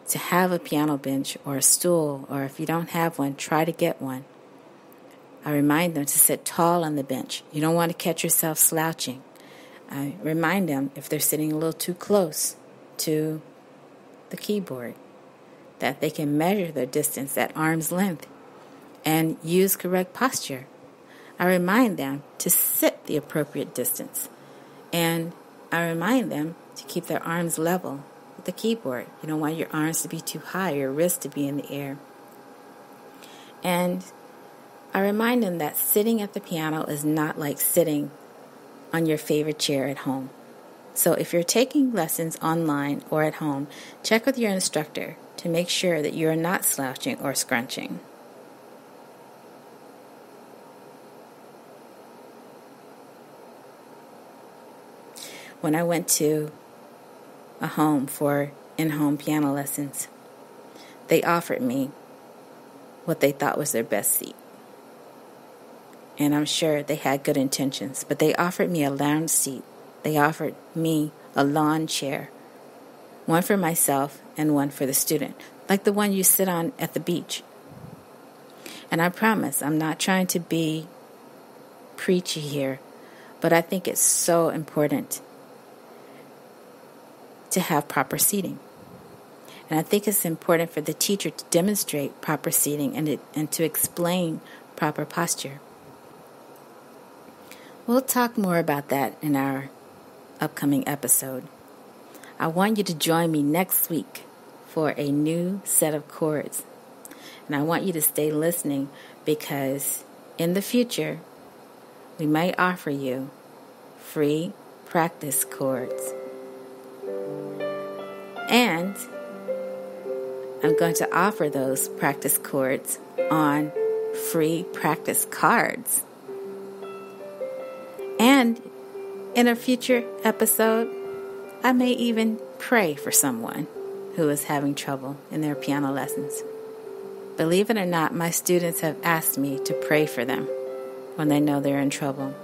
to have a piano bench or a stool, or if you don't have one, try to get one. I remind them to sit tall on the bench. You don't want to catch yourself slouching. I remind them if they're sitting a little too close to the keyboard that they can measure their distance at arm's length and use correct posture. I remind them to sit the appropriate distance and I remind them to keep their arms level the keyboard. You don't want your arms to be too high, your wrists to be in the air. And I remind them that sitting at the piano is not like sitting on your favorite chair at home. So if you're taking lessons online or at home, check with your instructor to make sure that you are not slouching or scrunching. When I went to a home for in home piano lessons, they offered me what they thought was their best seat. And I'm sure they had good intentions, but they offered me a lounge seat. They offered me a lawn chair one for myself and one for the student, like the one you sit on at the beach. And I promise I'm not trying to be preachy here, but I think it's so important to have proper seating. And I think it's important for the teacher to demonstrate proper seating and, it, and to explain proper posture. We'll talk more about that in our upcoming episode. I want you to join me next week for a new set of chords. And I want you to stay listening because in the future, we might offer you free practice chords. And I'm going to offer those practice chords on free practice cards. And in a future episode, I may even pray for someone who is having trouble in their piano lessons. Believe it or not, my students have asked me to pray for them when they know they're in trouble.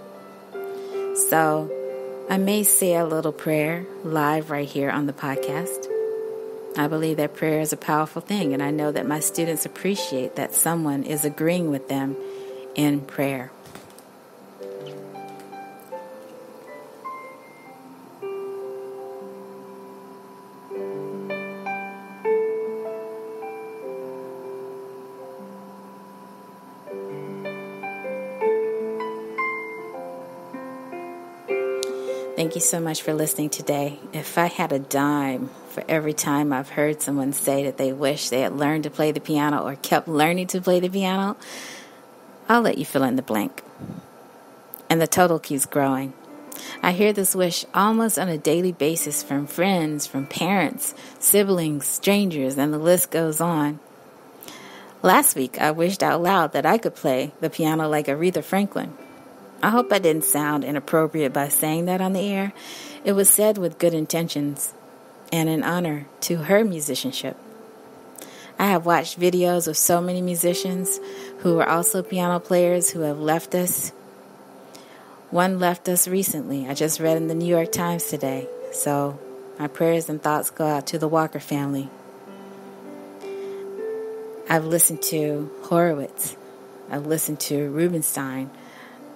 So I may say a little prayer live right here on the podcast. I believe that prayer is a powerful thing, and I know that my students appreciate that someone is agreeing with them in prayer. Thank you so much for listening today. If I had a dime for every time I've heard someone say that they wish they had learned to play the piano or kept learning to play the piano, I'll let you fill in the blank. And the total keeps growing. I hear this wish almost on a daily basis from friends, from parents, siblings, strangers, and the list goes on. Last week, I wished out loud that I could play the piano like Aretha Franklin. I hope I didn't sound inappropriate by saying that on the air. It was said with good intentions and in honor to her musicianship. I have watched videos of so many musicians who are also piano players who have left us. One left us recently. I just read in the New York Times today. So my prayers and thoughts go out to the Walker family. I've listened to Horowitz. I've listened to Rubinstein.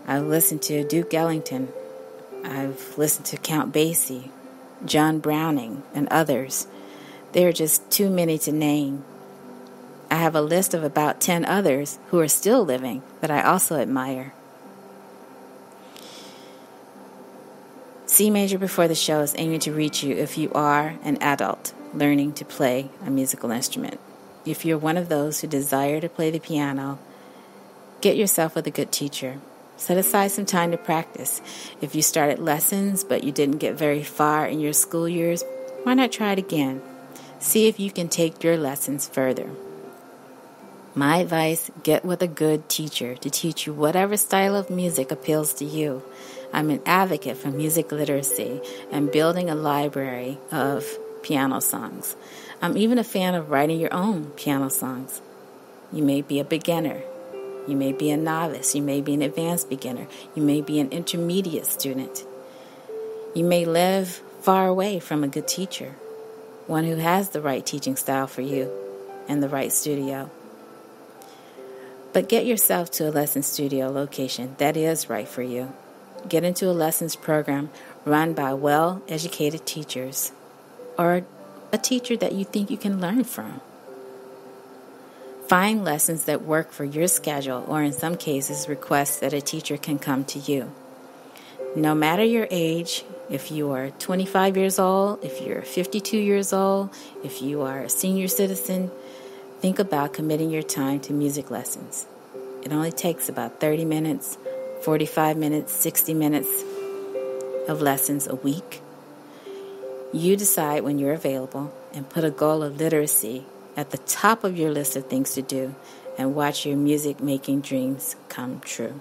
I've listened to Duke Ellington. I've listened to Count Basie, John Browning, and others. There are just too many to name. I have a list of about 10 others who are still living that I also admire. C Major Before the Show is aiming to reach you if you are an adult learning to play a musical instrument. If you're one of those who desire to play the piano, get yourself with a good teacher. Set aside some time to practice. If you started lessons but you didn't get very far in your school years, why not try it again? See if you can take your lessons further. My advice get with a good teacher to teach you whatever style of music appeals to you. I'm an advocate for music literacy and building a library of piano songs. I'm even a fan of writing your own piano songs. You may be a beginner, you may be a novice. You may be an advanced beginner. You may be an intermediate student. You may live far away from a good teacher, one who has the right teaching style for you and the right studio. But get yourself to a lesson studio location that is right for you. Get into a lessons program run by well educated teachers or a teacher that you think you can learn from. Find lessons that work for your schedule, or in some cases, request that a teacher can come to you. No matter your age, if you are 25 years old, if you're 52 years old, if you are a senior citizen, think about committing your time to music lessons. It only takes about 30 minutes, 45 minutes, 60 minutes of lessons a week. You decide when you're available and put a goal of literacy at the top of your list of things to do and watch your music making dreams come true.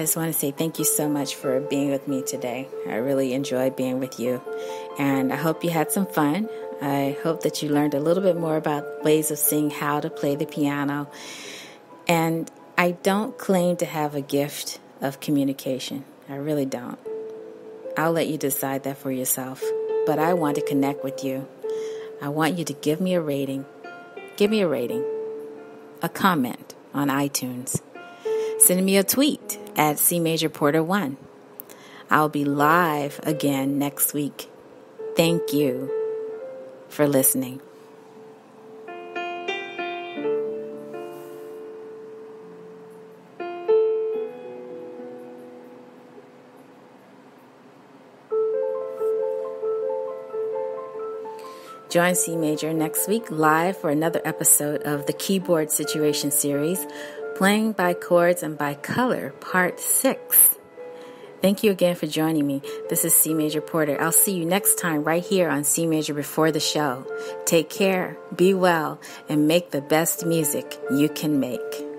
I just want to say thank you so much for being with me today. I really enjoyed being with you, and I hope you had some fun. I hope that you learned a little bit more about ways of seeing how to play the piano. And I don't claim to have a gift of communication, I really don't. I'll let you decide that for yourself. But I want to connect with you. I want you to give me a rating. Give me a rating, a comment on iTunes. Send me a tweet at C Major Porter 1. I'll be live again next week. Thank you for listening. Join C Major next week live for another episode of the Keyboard Situation series Playing by Chords and by Color, Part 6. Thank you again for joining me. This is C Major Porter. I'll see you next time right here on C Major Before the Show. Take care, be well, and make the best music you can make.